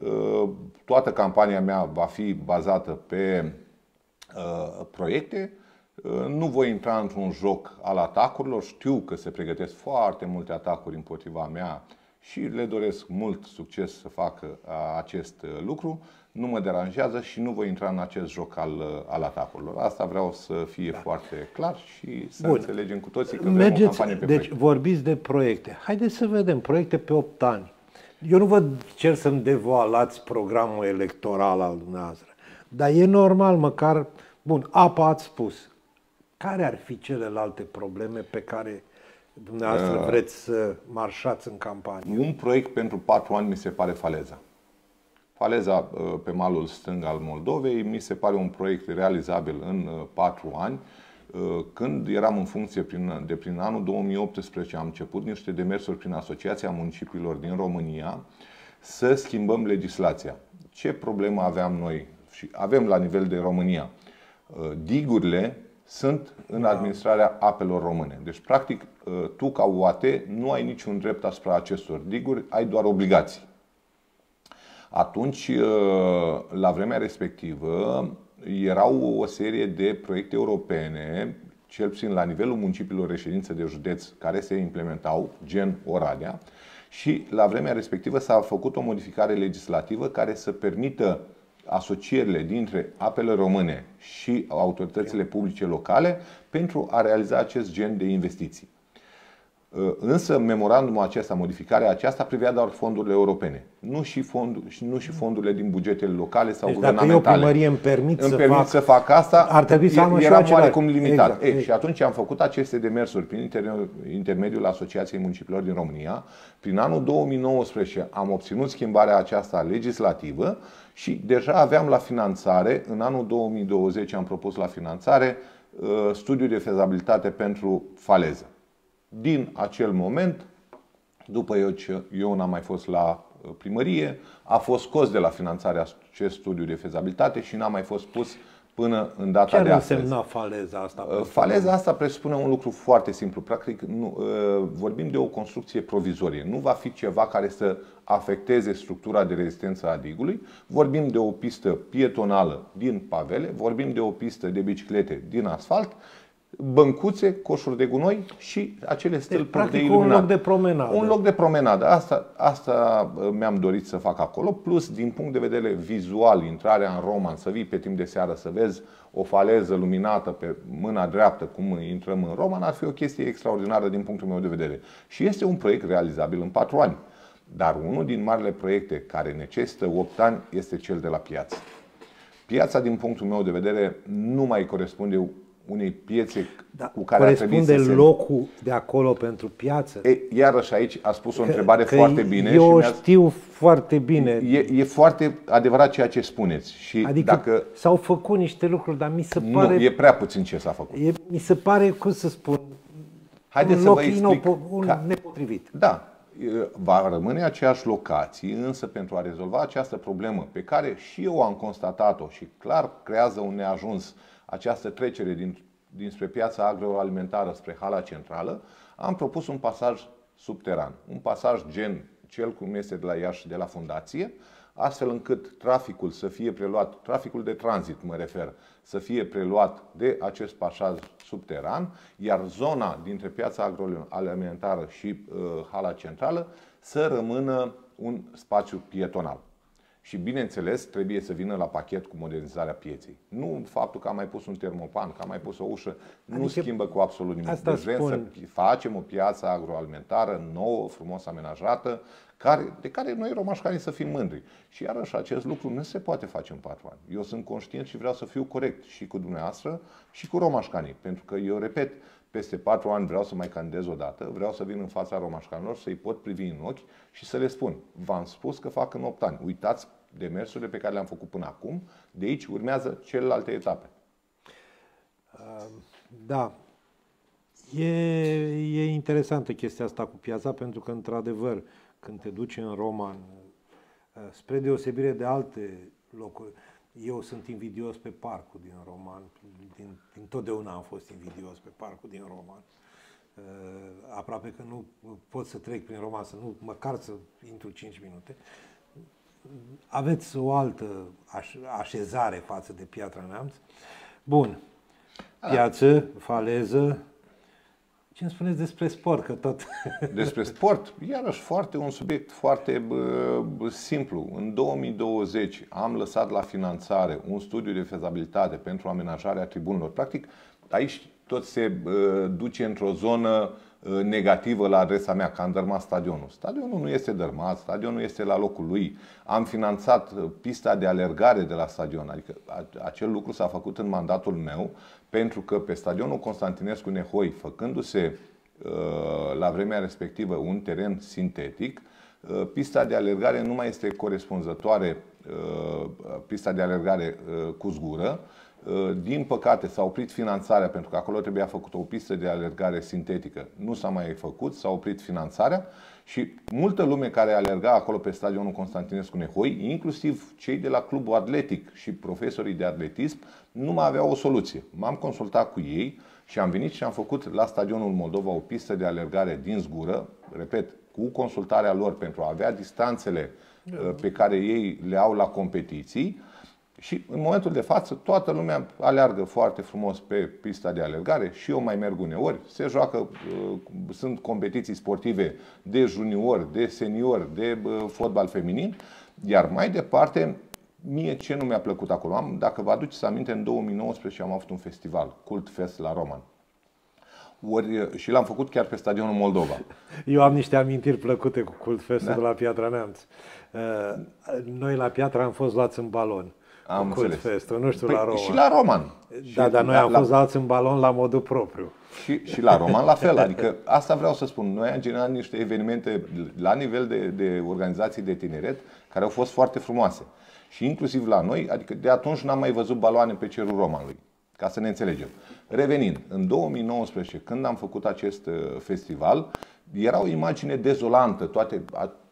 Uh, Toată campania mea va fi bazată pe uh, proiecte. Uh, Nu voi intra într-un joc al atacurilor. Știu că se pregătesc foarte multe atacuri împotriva mea și le doresc mult succes să facă uh, acest uh, lucru. Nu mă deranjează și nu voi intra în acest joc al, uh, al atacurilor. Asta vreau să fie da. foarte clar și să Bun. înțelegem cu toții că vrem o Mergeți, campanie pe deci proiecte. vorbiți de proiecte. Haideți să vedem, proiecte pe 8 ani. Eu nu vă cer să-mi devoalați programul electoral al dumneavoastră, dar e normal, măcar, bun, apa ați spus. Care ar fi celelalte probleme pe care dumneavoastră Uh. vreți să marșați în campanie? Un proiect pentru patru ani mi se pare Faleza. Faleza uh, pe malul stâng al Moldovei mi se pare un proiect realizabil în uh, patru ani. Uh, Când eram în funcție prin, de prin anul 2018 am început niște demersuri prin Asociația Municipiilor din România să schimbăm legislația. Ce problemă aveam noi? Și avem la nivel de România. Uh, Digurile sunt în administrarea apelor române. Deci, practic, uh, tu ca UAT nu ai niciun drept asupra acestor diguri, ai doar obligații. Atunci, uh, la vremea respectivă, erau o serie de proiecte europene, cel puțin la nivelul municipiilor reședință de județ, care se implementau, gen Oradea, și la vremea respectivă s-a făcut o modificare legislativă care să permită asocierile dintre apele române și autoritățile publice locale pentru a realiza acest gen de investiții. Însă memorandumul acesta, modificarea aceasta privea doar fondurile europene, nu și, fondul, și nu și fondurile din bugetele locale sau Deci dacă eu guvernamentale. primărie îmi permit îmi să permit fac- să fac asta, ar trebui să am și eu era același- oarecum limitat. Exact, Ei, exact. și atunci am făcut aceste demersuri prin inter- intermediul Asociației Municipilor din România. Prin anul 2019 am obținut schimbarea aceasta legislativă și deja aveam la finanțare, în anul 2020 am propus la finanțare uh, studiul de fezabilitate pentru faleză. Din acel moment, după eu ce eu n-am mai fost la primărie, a fost scos de la finanțarea acest studiu de fezabilitate și n-a mai fost pus până în data Ce de astăzi. însemna faleza asta? Uh, faleza asta presupune un lucru foarte simplu. Practic, nu, uh, vorbim de o construcție provizorie. Nu va fi ceva care să afecteze structura de rezistență a digului. Vorbim de o pistă pietonală din pavele, vorbim de o pistă de biciclete din asfalt băncuțe, coșuri de gunoi și acele stâlpuri deci, practic de iluminat. un loc de promenadă. Un loc de promenadă. Asta, asta mi-am dorit să fac acolo. Plus, din punct de vedere vizual, intrarea în Roman, să vii pe timp de seară, să vezi o faleză luminată pe mâna dreaptă, cum intrăm în Roman, ar fi o chestie extraordinară din punctul meu de vedere. Și este un proiect realizabil în patru ani. Dar unul din marile proiecte care necesită 8 ani este cel de la piață. Piața, din punctul meu de vedere, nu mai corespunde unei piețe da, cu care corespunde ar trebui să locul se... de acolo pentru piață? E, iarăși aici a spus o întrebare că foarte bine. Eu și știu foarte bine. E, e foarte adevărat ceea ce spuneți. Și adică dacă... s-au făcut niște lucuri, dar mi se nu, pare... e prea puțin ce s-a făcut. E, mi se pare, cum să spun, Haideți un să loc vă explic un ca... nepotrivit. Da, va rămâne aceeași locație, însă pentru a rezolva această problemă pe care și eu am constatat-o și clar creează un neajuns această trecere din dinspre piața agroalimentară spre hala centrală, am propus un pasaj subteran. Un pasaj gen cel cum este de la Iași, de la fundație, astfel încât traficul să fie preluat, traficul de tranzit mă refer, să fie preluat de acest pasaj subteran, iar zona dintre piața agroalimentară și uh, hala centrală să rămână un spațiu pietonal. Și bineînțeles, trebuie să vină la pachet cu modernizarea pieței. Nu faptul că am mai pus un termopan, că am mai pus o ușă, nu adică schimbă cu absolut nimic. Asta deci vrem să facem o piață agroalimentară nouă, frumos amenajată, care, de care noi romașcanii să fim mândri. Și iarăși acest lucru nu se poate face în patru ani. Eu sunt conștient și vreau să fiu corect și cu dumneavoastră și cu romașcanii. Pentru că eu repet, peste patru ani vreau să mai candidez o dată, vreau să vin în fața romașcanilor, să-i pot privi în ochi și să le spun, v-am spus că fac în 8 ani. Uitați demersurile pe care le-am făcut până acum, de aici urmează celelalte etape. Da. E, e interesantă chestia asta cu piața, pentru că, într-adevăr, când te duci în Roman, spre deosebire de alte locuri, eu sunt invidios pe parcul din Roman, din, din totdeauna am fost invidios pe parcul din Roman. Uh, aproape că nu pot să trec prin Roman, să nu, măcar să intru 5 minute. Aveți o altă așezare față de Piatra Neamț. Bun. Piață, faleză, ce îmi spuneți despre sport? Că tot... Despre sport, iarăși foarte un subiect foarte bă, simplu. În 2020 am lăsat la finanțare un studiu de fezabilitate pentru amenajarea tribunilor. Practic, aici tot se bă, duce într-o zonă negativă la adresa mea, că am dărmat stadionul. Stadionul nu este dărmat, stadionul este la locul lui. Am finanțat pista de alergare de la stadion, adică acel lucru s-a făcut în mandatul meu pentru că pe stadionul Constantinescu Nehoi, făcându-se uh, la vremea respectivă un teren sintetic, uh, pista de alergare nu mai este corespunzătoare uh, pista de alergare cu zgură. Din păcate s-a oprit finanțarea pentru că acolo trebuia făcută o pistă de alergare sintetică. Nu s-a mai făcut, s-a oprit finanțarea și multă lume care alerga acolo pe stadionul Constantinescu Nehoi, inclusiv cei de la clubul atletic și profesorii de atletism, nu mai aveau o soluție. M-am consultat cu ei și am venit și am făcut la stadionul Moldova o pistă de alergare din zgură, repet, cu consultarea lor pentru a avea distanțele da. uh, pe care ei le au la competiții și în momentul de față toată lumea aleargă foarte frumos pe pista de alergare și eu mai merg uneori. Se joacă, uh, sunt competiții sportive de junior, de senior, de uh, fotbal feminin. Iar mai departe, mie ce nu mi-a plăcut acolo? Am, dacă vă aduceți aminte, în 2019 am avut un festival, Cult Fest la Roman. Ori, uh, și l-am făcut chiar pe stadionul Moldova. Eu am niște amintiri plăcute cu Cult Festul da? de la Piatra Neamț. Noi la Piatra am fost luați în balon. Am Cult Fest, nu știu păi, la Roman. Și la Roman. Da, și dar noi la, am fost la... alți în balon la modul propriu. Și, și la Roman la fel. Adică asta vreau să spun. Noi am generat niște evenimente la nivel de, de organizații de tineret care au fost foarte frumoase. Și inclusiv la noi, adică de atunci n-am mai văzut baloane pe cerul Romanului. Ca să ne înțelegem. Revenind, în 2019, când am făcut acest uh, festival, era o imagine dezolantă. Toate,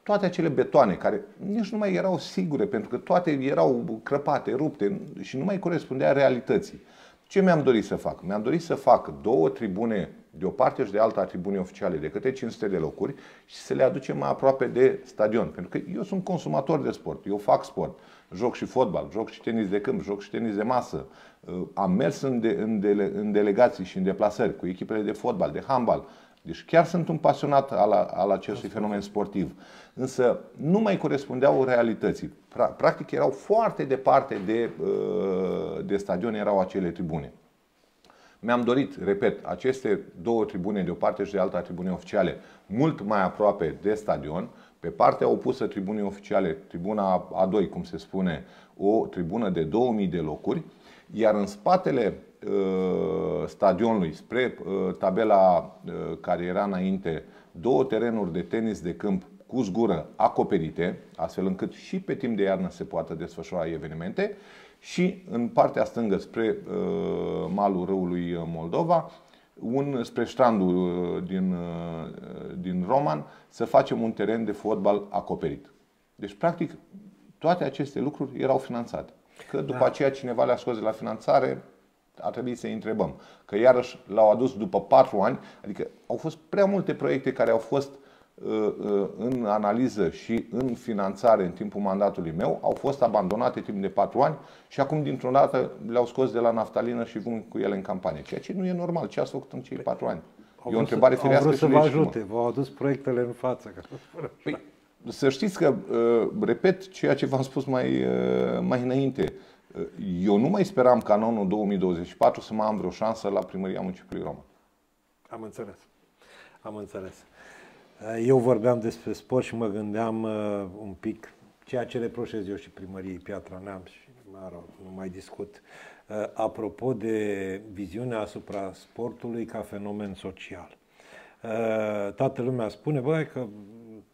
toate acele betoane care nici nu mai erau sigure, pentru că toate erau crăpate, rupte și nu mai corespundea realității. Ce mi-am dorit să fac? Mi-am dorit să fac două tribune de o parte și de alta tribune oficiale de câte 500 de locuri și să le aducem mai aproape de stadion. Pentru că eu sunt consumator de sport, eu fac sport, joc și fotbal, joc și tenis de câmp, joc și tenis de masă. Uh, am mers în, de, în, dele, în delegații și în deplasări cu echipele de fotbal, de handbal. Deci chiar sunt un pasionat al, al acestui fenomen sportiv. Însă nu mai corespundeau realității. Practic erau foarte departe de, uh, de stadion, erau acele tribune. Mi-am dorit, repet, aceste două tribune de o parte și de alta tribune oficiale mult mai aproape de stadion. Pe partea opusă tribunii oficiale, tribuna A2, cum se spune, o tribună de 2000 de locuri, iar în spatele uh, stadionului, spre uh, tabela uh, care era înainte, două terenuri de tenis de câmp cu zgură acoperite, astfel încât și pe timp de iarnă se poată desfășura evenimente și în partea stângă spre uh, malul râului Moldova, un, spre strandul uh, din, uh, din Roman, să facem un teren de fotbal acoperit. Deci, practic, toate aceste lucruri erau finanțate. Că după da. aceea cineva le-a scos de la finanțare, ar trebui să-i întrebăm. Că iarăși l-au adus după patru ani, adică au fost prea multe proiecte care au fost Uh, uh, în analiză și în finanțare în timpul mandatului meu au fost abandonate timp de patru ani și acum dintr-o dată le-au scos de la naftalină și vin cu ele în campanie. Ceea ce nu e normal. Ce ați făcut în cei patru ani? Au e o întrebare firească. Au vrut să vă ajute, v-au adus proiectele în față. Păi, să știți că, uh, repet ceea ce v-am spus mai, mai înainte, eu nu mai speram ca în anul 2024 să mai am vreo șansă la primăria municipiului Roma. Am înțeles. Am înțeles. Eh, eu vorbeam despre sport și mă gândeam uh, un pic ceea ce reproșez eu și primăriei Piatra Neamț și mă rog, nu mai discut. Uh, apropo de viziunea asupra sportului ca fenomen social. Uh, toată lumea spune, băi, că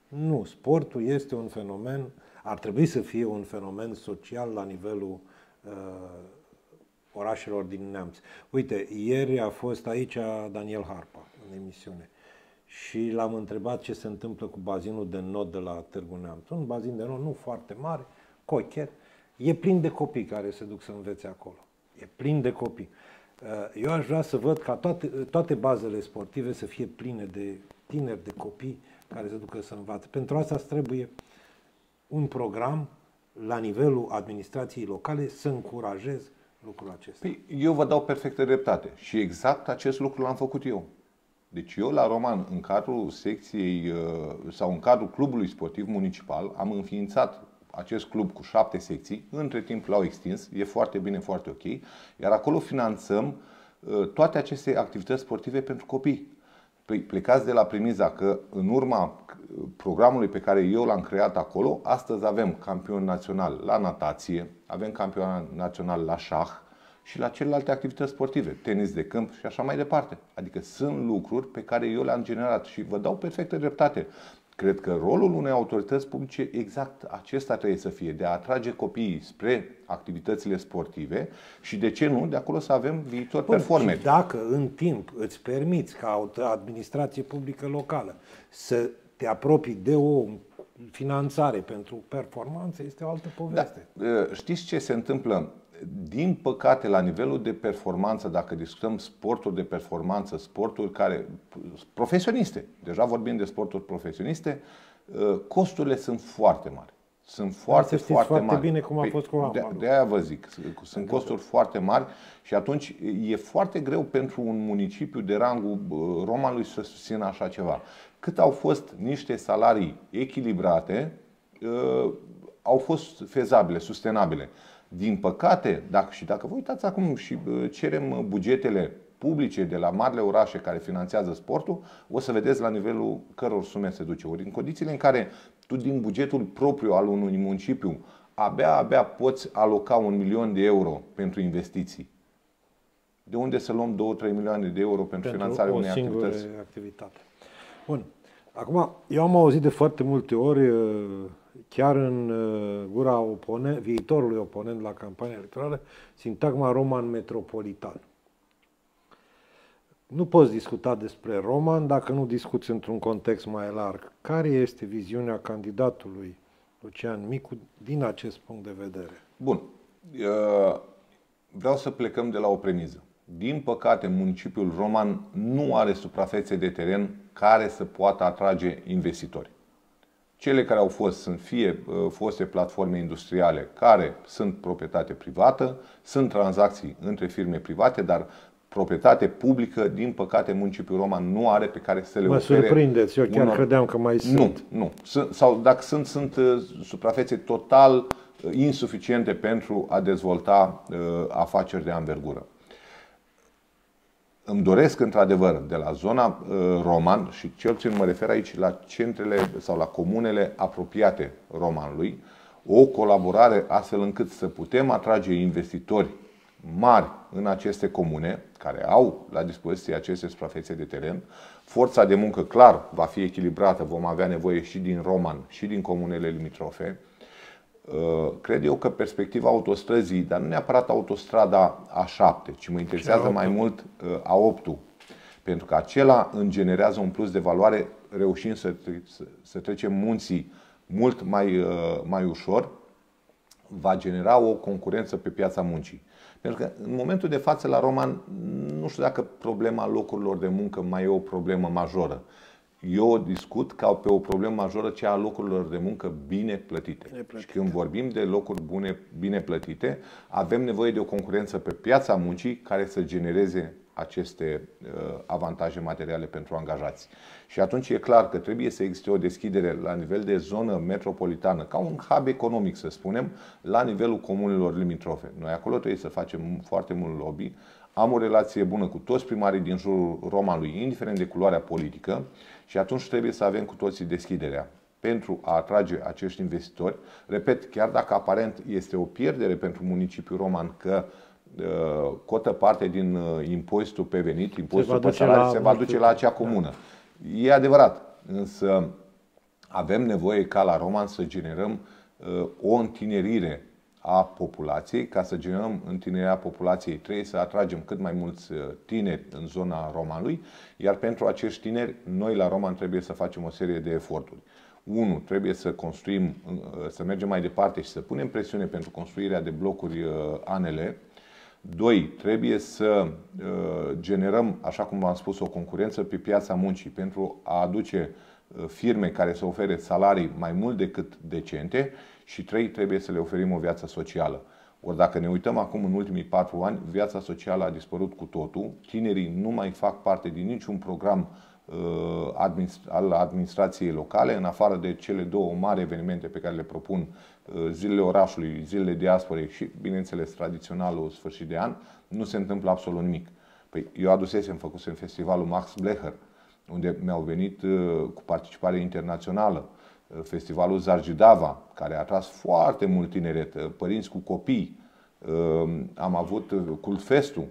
nu, sportul este un fenomen, ar trebui să fie un fenomen social la nivelul orașelor din Neamț. Uite, ieri a fost aici Daniel Harpa în emisiune și l-am întrebat ce se întâmplă cu bazinul de nod de la Târgu Neamț. Un bazin de nod nu foarte mare, cochet, e plin de copii care se duc să învețe acolo. E plin de copii. Uh, eu aș vrea să văd ca toate, toate bazele sportive să fie pline de tineri, de copii care se ducă să învațe. Pentru asta trebuie un program la nivelul administrației locale să încurajez lucrul acesta. Păi, eu vă dau perfectă dreptate și exact acest lucru l-am făcut eu. Deci eu la Roman, în cadrul secției uh, sau în cadrul clubului sportiv municipal, am înființat acest club cu șapte secții, între timp l-au extins, e foarte bine, foarte ok, iar acolo finanțăm uh, toate aceste activități sportive pentru copii. Păi plecați de la premiza că în urma uh, programului pe care eu l-am creat acolo, astăzi avem campion național la natație, avem campion național la șah, și la celelalte activități sportive, tenis de câmp și așa mai departe. Adică sunt lucruri pe care eu le-am generat și vă dau perfectă dreptate. Cred că rolul unei autorități publice exact acesta trebuie să fie, de a atrage copiii spre activitățile sportive și de ce nu, de acolo să avem viitor Bun, performe. Și dacă în timp îți permiți ca administrație publică locală să te apropii de o finanțare pentru performanță, este o altă poveste. Da. Știți ce se întâmplă? Din păcate, la nivelul de performanță, dacă discutăm sporturi de performanță, sporturi care, profesioniste, deja vorbim de sporturi profesioniste, uh, costurile sunt foarte mari. Sunt foarte, foarte, foarte mari. bine cum a păi, fost cu de, de aia vă zic, sunt costuri foarte mari și atunci e foarte greu pentru un municipiu de rangul uh, Romanului să susțină așa ceva. Cât au fost niște salarii echilibrate, uh, au fost fezabile, sustenabile. Din păcate, dacă, și dacă vă uitați acum și cerem bugetele publice de la marile orașe care finanțează sportul, o să vedeți la nivelul căror sume se duce. Ori în condițiile în care tu din bugetul propriu al unui municipiu abia, abia poți aloca un milion de euro pentru investiții. De unde să luăm 2-3 milioane de euro pentru, pentru finanțarea unei activități? activitate. Bun. Acum, eu am auzit de foarte multe ori chiar în uh, gura opone, viitorului oponent la campania electorală, sintagma roman metropolitan. nu poți discuta despre roman dacă nu discuți într-un context mai larg. Care este viziunea candidatului Lucian Micu din acest punct de vedere? Bun. Uh, vreau să plecăm de la o premiză. Din păcate, municipiul Roman nu are suprafețe de teren care să poată atrage investitori. Cele care au fost sunt fie uh, foste platforme industriale care sunt proprietate privată, sunt tranzacții între firme private, dar proprietate publică, din păcate, municipiul Roman nu are pe care să le mă ofere. Mă surprindeți, eu chiar unor... credeam că mai sunt. Nu, nu. Sunt, sau dacă sunt, sunt uh, suprafețe total uh, insuficiente pentru a dezvolta uh, afaceri de anvergură. Îmi doresc, într-adevăr, de la zona uh, Roman, și cel puțin mă refer aici la centrele sau la comunele apropiate Romanului, o colaborare astfel încât să putem atrage investitori mari în aceste comune, care au la dispoziție aceste suprafețe de teren. Forța de muncă, clar, va fi echilibrată, vom avea nevoie și din Roman și din comunele limitrofe. Uh, cred eu că perspectiva autostrăzii, dar nu neapărat autostrada A7, ci mă interesează mai mult uh, A8, pentru că acela îmi generează un plus de valoare reușind să, să trecem munții mult mai, uh, mai ușor, va genera o concurență pe piața muncii. Pentru că în momentul de față la Roman nu știu dacă problema locurilor de muncă mai e o problemă majoră. Eu o discut ca pe o problemă majoră cea a locurilor de muncă bine plătite. plătite. Și când vorbim de locuri bune, bine plătite, avem nevoie de o concurență pe piața muncii care să genereze aceste uh, avantaje materiale pentru angajați. Și atunci e clar că trebuie să existe o deschidere la nivel de zonă metropolitană, ca un hub economic, să spunem, la nivelul comunelor limitrofe. Noi acolo trebuie să facem foarte mult lobby. Am o relație bună cu toți primarii din jurul Romanului, indiferent de culoarea politică, și atunci trebuie să avem cu toții deschiderea pentru a atrage acești investitori. Repet, chiar dacă aparent este o pierdere pentru municipiul roman că uh, cotă parte din uh, impozitul pe venit, impozitul pe salarii, se va duce la acea comună. Da. E adevărat, însă avem nevoie ca la Roman să generăm uh, o întinerire a populației. Ca să generăm întinerirea populației trebuie să atragem cât mai mulți uh, tineri în zona Romanului, iar pentru acești tineri, noi la Roman trebuie să facem o serie de eforturi. Unu, trebuie să construim, uh, să mergem mai departe și să punem presiune pentru construirea de blocuri ANL, Doi, trebuie să uh, generăm, așa cum v-am spus, o concurență pe piața muncii pentru a aduce uh, firme care să ofere salarii mai mult decât decente și trei, trebuie să le oferim o viață socială. Ori dacă ne uităm acum în ultimii patru ani, viața socială a dispărut cu totul, tinerii nu mai fac parte din niciun program uh, al administrației locale, în afară de cele două mari evenimente pe care le propun Uh, zilele orașului, zilele diasporei și, bineînțeles, tradiționalul sfârșit de an, nu se întâmplă absolut nimic. Păi eu adusesem, făcusem festivalul Max Blecher, unde mi-au venit uh, cu participare internațională, uh, festivalul Zargidava, care a atras foarte mult tineret, părinți cu copii. Am avut Cultfestul,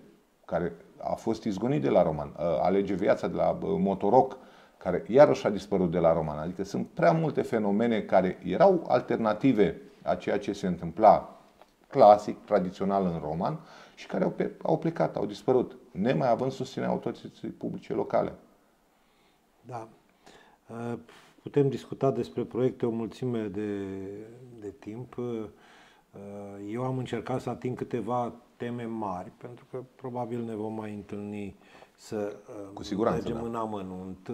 care a fost izgonit de la Roman, Alege Viața de la Motoroc, care iarăși a dispărut de la Roman. Adică sunt prea multe fenomene care erau alternative a ceea ce se întâmpla clasic, tradițional în roman și care au, au plecat, au dispărut, nemai având susținerea autorității publice locale. Da. Uh, putem discuta despre proiecte o mulțime de, de timp. Uh, eu am încercat să ating câteva teme mari, pentru că probabil ne vom mai întâlni să uh, Cu siguranță, mergem da. în amănunt.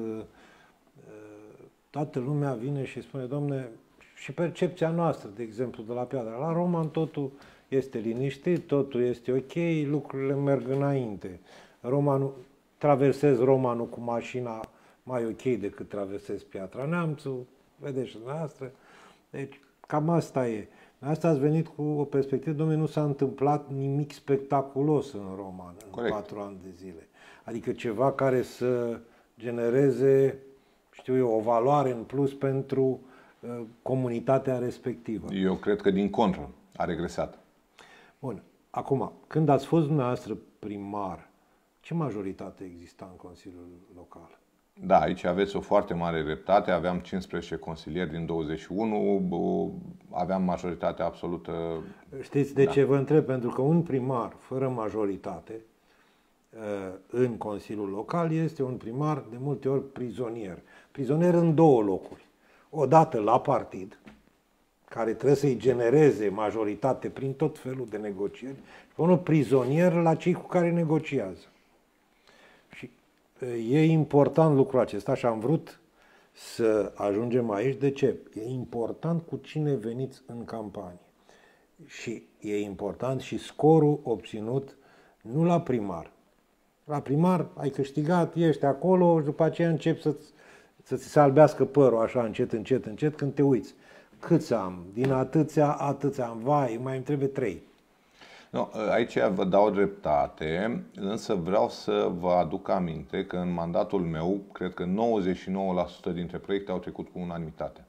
Toată lumea vine și spune, domne, și percepția noastră, de exemplu, de la Piatra. La Roman totul este liniștit, totul este ok, lucrurile merg înainte. Romanul, traversez Romanul cu mașina mai ok decât traversez Piatra Neamțu, vedeți și dumneavoastră. Deci, cam asta e. Asta ați venit cu o perspectivă, domnule, nu s-a întâmplat nimic spectaculos în Roman Corect. în patru ani de zile. Adică ceva care să genereze, știu eu, o valoare în plus pentru uh, Uh, comunitatea respectivă. Eu cred că din contră a regresat. Bun. Acum, când ați fost dumneavoastră primar, ce majoritate exista în Consiliul Local? Da, aici aveți o foarte mare dreptate. Aveam 15 consilieri din 21, aveam majoritatea absolută. Știți de da. ce vă întreb? Pentru că un primar fără majoritate în Consiliul Local este un primar de multe ori prizonier. Prizonier în două locuri. Odată la partid, care trebuie să-i genereze majoritate prin tot felul de negocieri, și unul prizonier la cei cu care negociază. Și e important lucrul acesta și am vrut să ajungem aici. De ce? E important cu cine veniți în campanie. Și e important și scorul obținut nu la primar. La primar ai câștigat, ești acolo și după aceea începi să-ți, să ți se albească părul așa încet, încet, încet când te uiți. Câți am? Din atâția, atâția am. Vai, mai îmi trebuie trei. No, aici vă dau dreptate, însă vreau să vă aduc aminte că în mandatul meu, cred că 99% dintre proiecte au trecut cu unanimitate.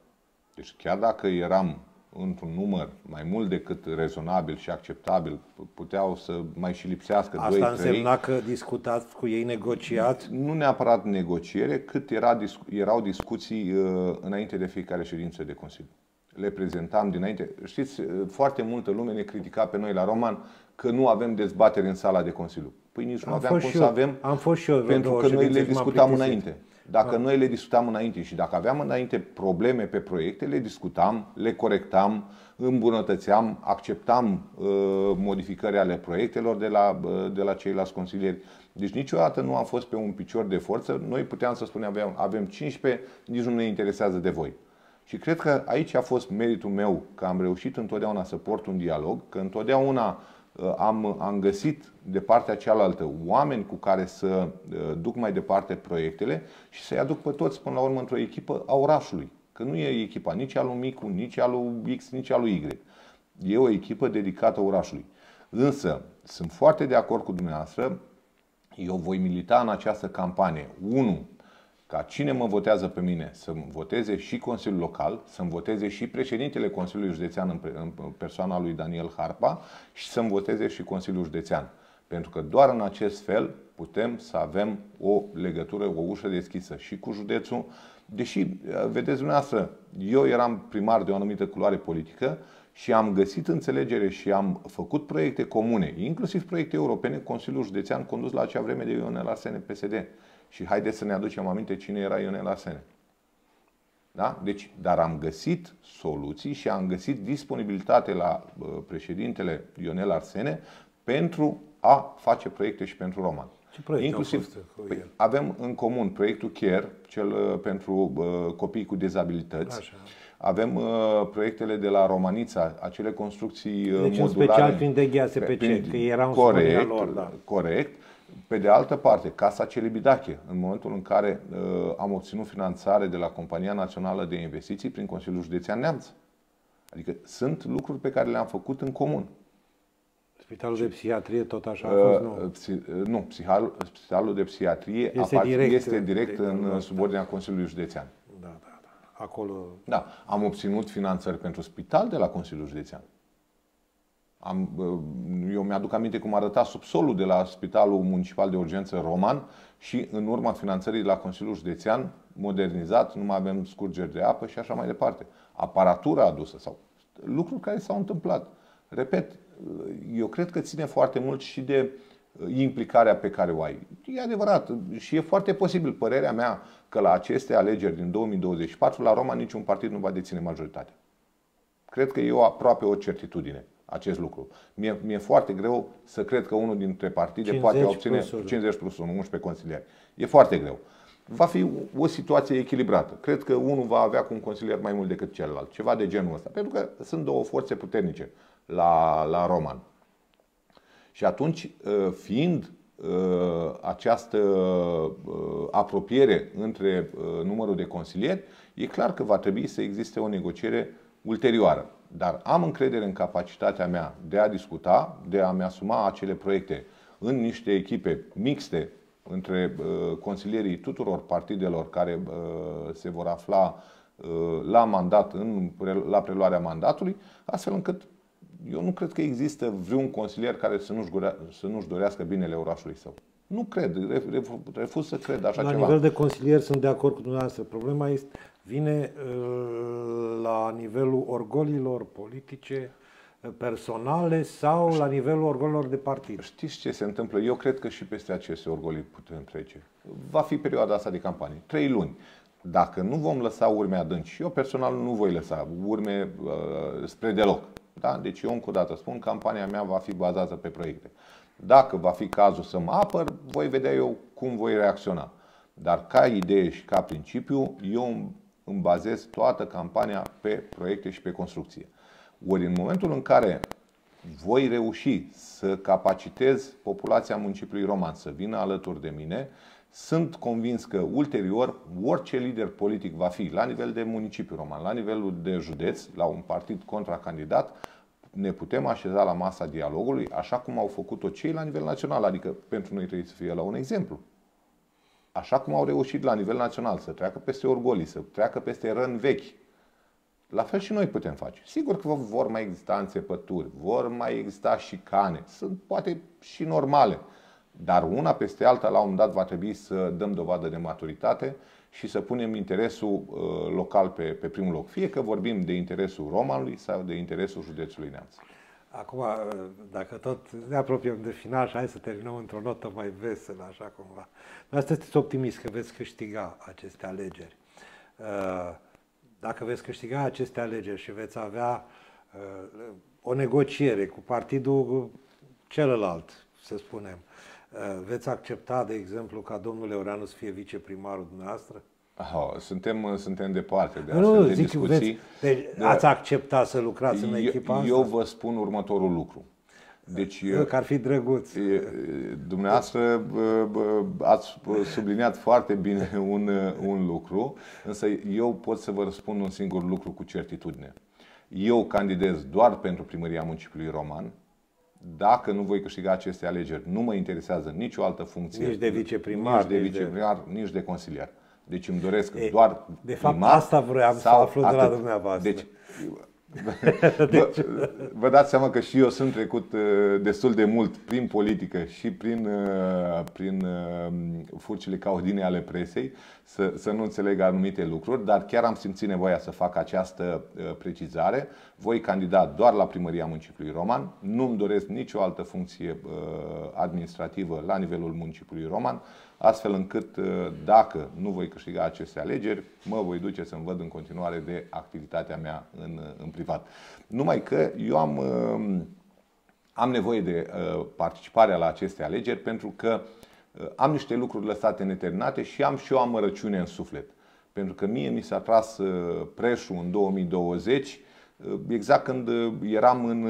Deci chiar dacă eram într-un număr mai mult decât rezonabil și acceptabil, puteau să mai și lipsească Asta 2 3 însemna că discutați cu ei, negociați? Nu neapărat negociere, cât era, erau discuții uh, înainte de fiecare ședință de Consiliu le prezentam dinainte. Știți, foarte multă lume ne critica pe noi la Roman că nu avem dezbatere în sala de Consiliu. Păi nici nu Am aveam cum fost și să eu. avem, Am fost și eu vreo pentru două că noi ședințe le și m-am discutam plictisit. înainte. Dacă Da. noi le discutam înainte și dacă aveam înainte probleme pe proiecte, le discutam, le corectam, îmbunătățeam, acceptam uh, modificări ale proiectelor de la, uh, de la ceilalți consilieri. Deci niciodată nu am fost pe un picior de forță. Noi puteam să spunem avem, avem 15, nici nu ne interesează de voi. Și cred că aici a fost meritul meu că am reușit întotdeauna să port un dialog, că întotdeauna uh, am, am găsit de partea cealaltă oameni cu care să uh, duc mai departe proiectele și să-i aduc pe toți până la urmă într-o echipă a orașului. Că nu e echipa nici a lui Micu, nici a lui X, nici a lui Y. E o echipă dedicată orașului. Însă, sunt foarte de acord cu dumneavoastră, eu voi milita în această campanie. Unu, ca cine mă votează pe mine să-mi voteze și Consiliul Local, să-mi voteze și președintele Consiliului Județean în pe- în persoana lui Daniel Harpa și să-mi voteze și Consiliul Județean. Pentru că doar în acest fel putem să avem o legătură, o ușă deschisă și cu județul. Deși, vedeți dumneavoastră, eu eram primar de o anumită culoare politică și am găsit înțelegere și am făcut proiecte comune, inclusiv proiecte europene, Consiliul Județean condus la acea vreme de Ionel Arsene PSD. Și haideți să ne aducem aminte cine era Ionel Arsene. Da? Deci, dar am găsit soluții și am găsit disponibilitate la uh, președintele Ionel Arsene pentru a face proiecte și pentru Roman. Ce proiecte au fost cu păi, el? avem în comun proiectul CARE, cel uh, pentru uh, copii cu dezabilități. Așa. Avem uh, proiectele de la Romanița, acele construcții uh, Deci în modulare. special prin DGASPC, Prin- că era un corect, spunea lor, da. Corect. Pe de altă parte, Casa Celibidache, în momentul în care uh, am obținut finanțare de la Compania Națională de Investiții prin Consiliul Județean Neamț. Adică sunt lucruri pe care le-am făcut în comun. Spitalul de psihiatrie tot așa a fost, nu? Uh, psi- uh, nu, psihalul, spitalul de psihiatrie Este apar- direct, este direct de- în da, uh, subordinea Consiliului Județean. Da, da, da. Acolo... Da, am obținut finanțări pentru spital de la Consiliul Județean. Am, uh, eu mi-aduc aminte cum arăta subsolul de la Spitalul Municipal de Urgență Roman și în urma finanțării de la Consiliul Județean, modernizat, nu mai avem scurgeri de apă și așa mai departe. Aparatura adusă sau lucruri care s-au întâmplat. Repet, uh, eu cred că ține foarte mult și de uh, implicarea pe care o ai. E adevărat și e foarte posibil, părerea mea, că la aceste alegeri din 2024, la Roma niciun partid nu va deține majoritatea. Cred că e o, aproape o certitudine acest lucru. Mi-e, mi-e foarte greu să cred că unul dintre partide 50 poate obține plus unu. 50 plus 1, 11 consilieri. E foarte greu. Va fi o- o situație echilibrată. Cred că unul va avea cu un consilier mai mult decât celălalt. Ceva de genul ăsta. Pentru că sunt două forțe puternice la, la Roman. Și atunci, uh, fiind uh, această uh, apropiere între uh, numărul de consilieri, e clar că va trebui să existe o negociere ulterioară. Dar am încredere în capacitatea mea de a discuta, de a-mi asuma acele proiecte în niște echipe mixte între uh, consilierii tuturor partidelor care uh, se vor afla uh, la mandat, în, pre- la preluarea mandatului, astfel încât eu nu cred că există vreun consilier care să nu-și, gorea, să nu-și dorească binele orașului său. Nu cred, ref- ref- refuz să cred așa La ceva. nivel de consilier sunt de acord cu dumneavoastră. Problema este, vine uh, la nivelul orgolilor politice, personale sau la nivelul organelor de partid. Știți ce se întâmplă? Eu cred că și peste aceste orgoli putem trece. Va fi perioada asta de campanie. Trei luni. Dacă nu vom lăsa urme adânci, eu personal nu voi lăsa urme uh, spre deloc. Da? Deci eu încă o dată spun, campania mea va fi bazată pe proiecte. Dacă va fi cazul să mă apăr, voi vedea eu cum voi reacționa. Dar ca idee și ca principiu, eu îmi bazez toată campania pe proiecte și pe construcție. Ori în momentul în care voi reuși să capacitez populația municipiului Roman să vină alături de mine, sunt convins că ulterior orice lider politic va fi la nivel de municipiu roman, la nivelul de județ, la un partid contracandidat, ne putem așeza la masa dialogului așa cum au făcut-o cei la nivel național. Adică pentru noi trebuie să fie la un exemplu. Așa cum au reușit la nivel național să treacă peste orgolii, să treacă peste răni vechi, la fel și noi putem face. Sigur că vor mai exista înțepături, vor mai exista și cane, sunt poate și normale, dar una peste alta la un moment dat va trebui să dăm dovadă de maturitate și să punem interesul uh, local pe, pe primul loc. Fie că vorbim de interesul romanului sau de interesul județului Neamț. Acum, uh, dacă tot ne apropiem de final și hai să terminăm într-o notă mai veselă, așa cumva. Dar sunteți optimist că veți câștiga aceste alegeri. Uh, dacă veți câștiga aceste alegeri și veți avea uh, o negociere cu partidul celălalt, să spunem, uh, veți accepta, de exemplu, ca domnul Eureanu să fie viceprimarul dumneavoastră? Oh, suntem, suntem departe de astfel nu, de zic, discuții. Veți, deci de, ați accepta să lucrați în echipa eu, asta? Eu vă spun următorul lucru. Deci, că ar fi drăguț. Dumneavoastră ați subliniat foarte bine un, un lucru, însă eu pot să vă răspund un singur lucru cu certitudine. Eu candidez doar pentru primăria municipiului Roman. Dacă nu voi câștiga aceste alegeri, nu mă interesează nicio altă funcție. Nici de viceprimar. Nici de viceprimar, de... nici de consilier. Deci îmi doresc e, doar De fapt, asta vreau să aflu de la dumneavoastră. Deci, deci... Vă, vă dați seama că și eu sunt trecut uh, destul de mult prin politică și prin, uh, prin uh, furcile caudine ale presei să, să nu înțeleg anumite lucruri, dar chiar am simțit nevoia să fac această precizare. Voi candida doar la primăria municipiului Roman, nu îmi doresc nicio altă funcție administrativă la nivelul municipiului Roman astfel încât uh, dacă nu voi câștiga aceste alegeri, mă voi duce să-mi văd în continuare de activitatea mea în, uh, în privat. Numai că eu am, uh, am nevoie de participarea la aceste alegeri pentru că am niște lucruri lăsate neterminate și am și o amărăciune în suflet. Pentru că mie mi s-a tras preșul în 2020, exact când eram în,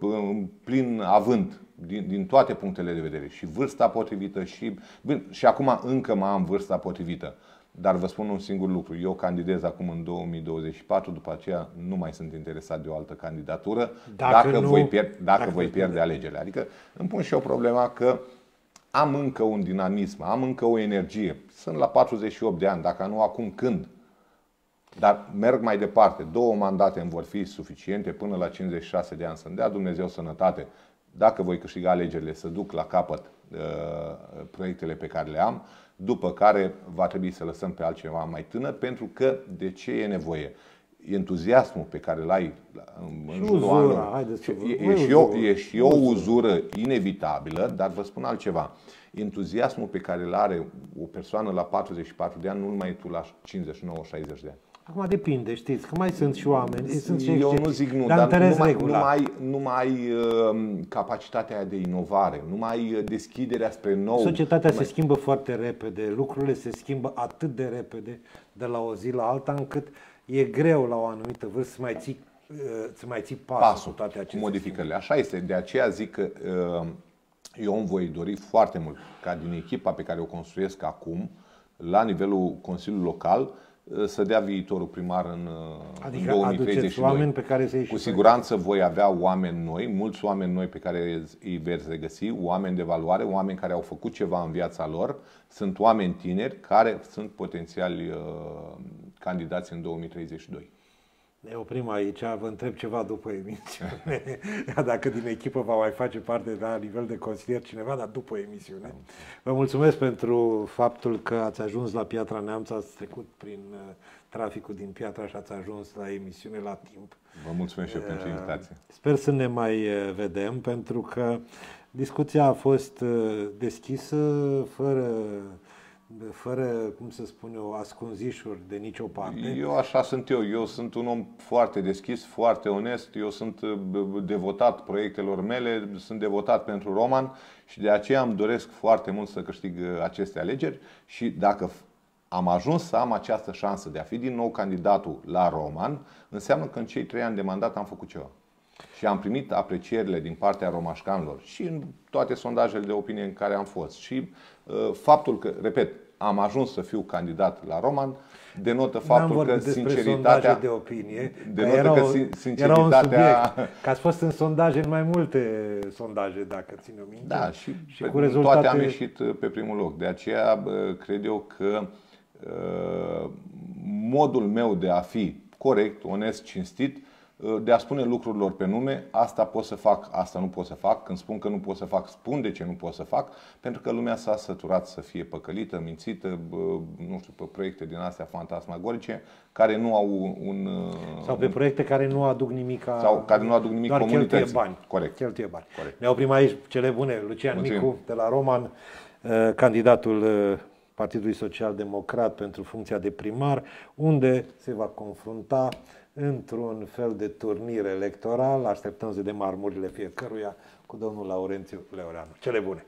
în plin avânt din, din toate punctele de vedere. Și vârsta potrivită și... Bine, și acum încă mai am vârsta potrivită. Dar vă spun un singur lucru. Eu candidez acum în 2024, după aceea nu mai sunt interesat de o altă candidatură dacă, dacă, nu, voi, pierd, dacă, dacă voi pierde alegerile. Adică îmi pun și eu problema că am încă un dinamism, am încă o energie. Sunt la 48 de ani, dacă nu acum când? Dar merg mai departe. Două mandate îmi vor fi suficiente până la 56 de ani. Să-mi dea Dumnezeu sănătate dacă voi câștiga alegerile, să duc la capăt uh, proiectele pe care le am, după care va trebui să lăsăm pe altceva mai tânăr, pentru că de ce e nevoie? Entuziasmul pe care îl ai în și jurul uzura, e, e, și o, e și o uzură inevitabilă, dar vă spun altceva. Entuziasmul pe care îl are o persoană la 44 de ani, nu numai tu la 59-60 de ani. Acum depinde, știți, că mai sunt și oameni. Sunt și Eu nu zic nu, dar, dar numai, numai, numai uh, capacitatea de inovare, numai uh, deschiderea spre nou. Societatea numai... se schimbă foarte repede, lucrurile se schimbă atât de repede de la o zi la alta, încât e greu la o anumită vârstă să mai ții, uh, să mai ții pasul, pasul cu toate aceste modificările. Așa este, de aceea zic că uh, eu îmi voi dori foarte mult ca din echipa pe care o construiesc acum, la nivelul Consiliului Local, să dea viitorul primar în, adică în 2032. oameni pe care să Cu siguranță voi avea oameni noi, mulți oameni noi pe care îi veți regăsi, oameni de valoare, oameni care au făcut ceva în viața lor, sunt oameni tineri care sunt potențiali uh, candidați în 2032. Ne oprim aici, vă întreb ceva după emisiune. Dacă din echipă va mai face parte la nivel de consilier cineva, dar după emisiune. Vă mulțumesc pentru faptul că ați ajuns la Piatra Neamț, ați trecut prin uh, traficul din Piatra și ați ajuns la emisiune la timp. Vă mulțumesc și eu pentru invitație. Sper să ne mai vedem, pentru că discuția a fost deschisă, fără fără, cum să spun eu, ascunzișuri de nicio parte. Eu așa sunt eu. Eu sunt un om foarte deschis, foarte onest. Eu sunt devotat proiectelor mele, sunt devotat pentru Roman și de aceea îmi doresc foarte mult să câștig uh, aceste alegeri și dacă am ajuns să am această șansă de a fi din nou candidatul la Roman, înseamnă că în cei trei ani de mandat am făcut ceva. Și am primit aprecierile din partea romașcanilor și în toate sondajele de opinie în care am fost. Și uh, faptul că, repet, am ajuns să fiu candidat la Roman, denotă faptul că sinceritatea de opinie, denotă era că sinceritatea era un că ați fost în sondaje în mai multe sondaje, dacă țin o minte. Da, și, și cu rezultate... toate am ieșit uh, pe primul loc. De aceea cred eu că uh, modul meu de a fi corect, onest, cinstit, Uh, de a spune lucrurilor pe nume, asta pot să fac, asta nu pot să fac. Când spun că nu pot să fac, spun de ce nu pot să fac, pentru că lumea s-a săturat să fie păcălită, mințită, nu știu, pe proiecte din astea fantasmagorice, care nu au un... Uh, sau pe proiecte care nu aduc nimic a... Sau care nu aduc nimic doar comunității. Cheltuie bani. Corect. Cheltuie bani. Corect. Ne oprim aici, cele bune, Lucian Mulțumim. Micu, de la Roman, uh, candidatul Partidului Social Democrat pentru funcția de primar, unde se va confrunta într-un fel de turnir electoral. Așteptăm să vedem armurile fiecăruia cu domnul Laurențiu Leoreanu. Cele bune!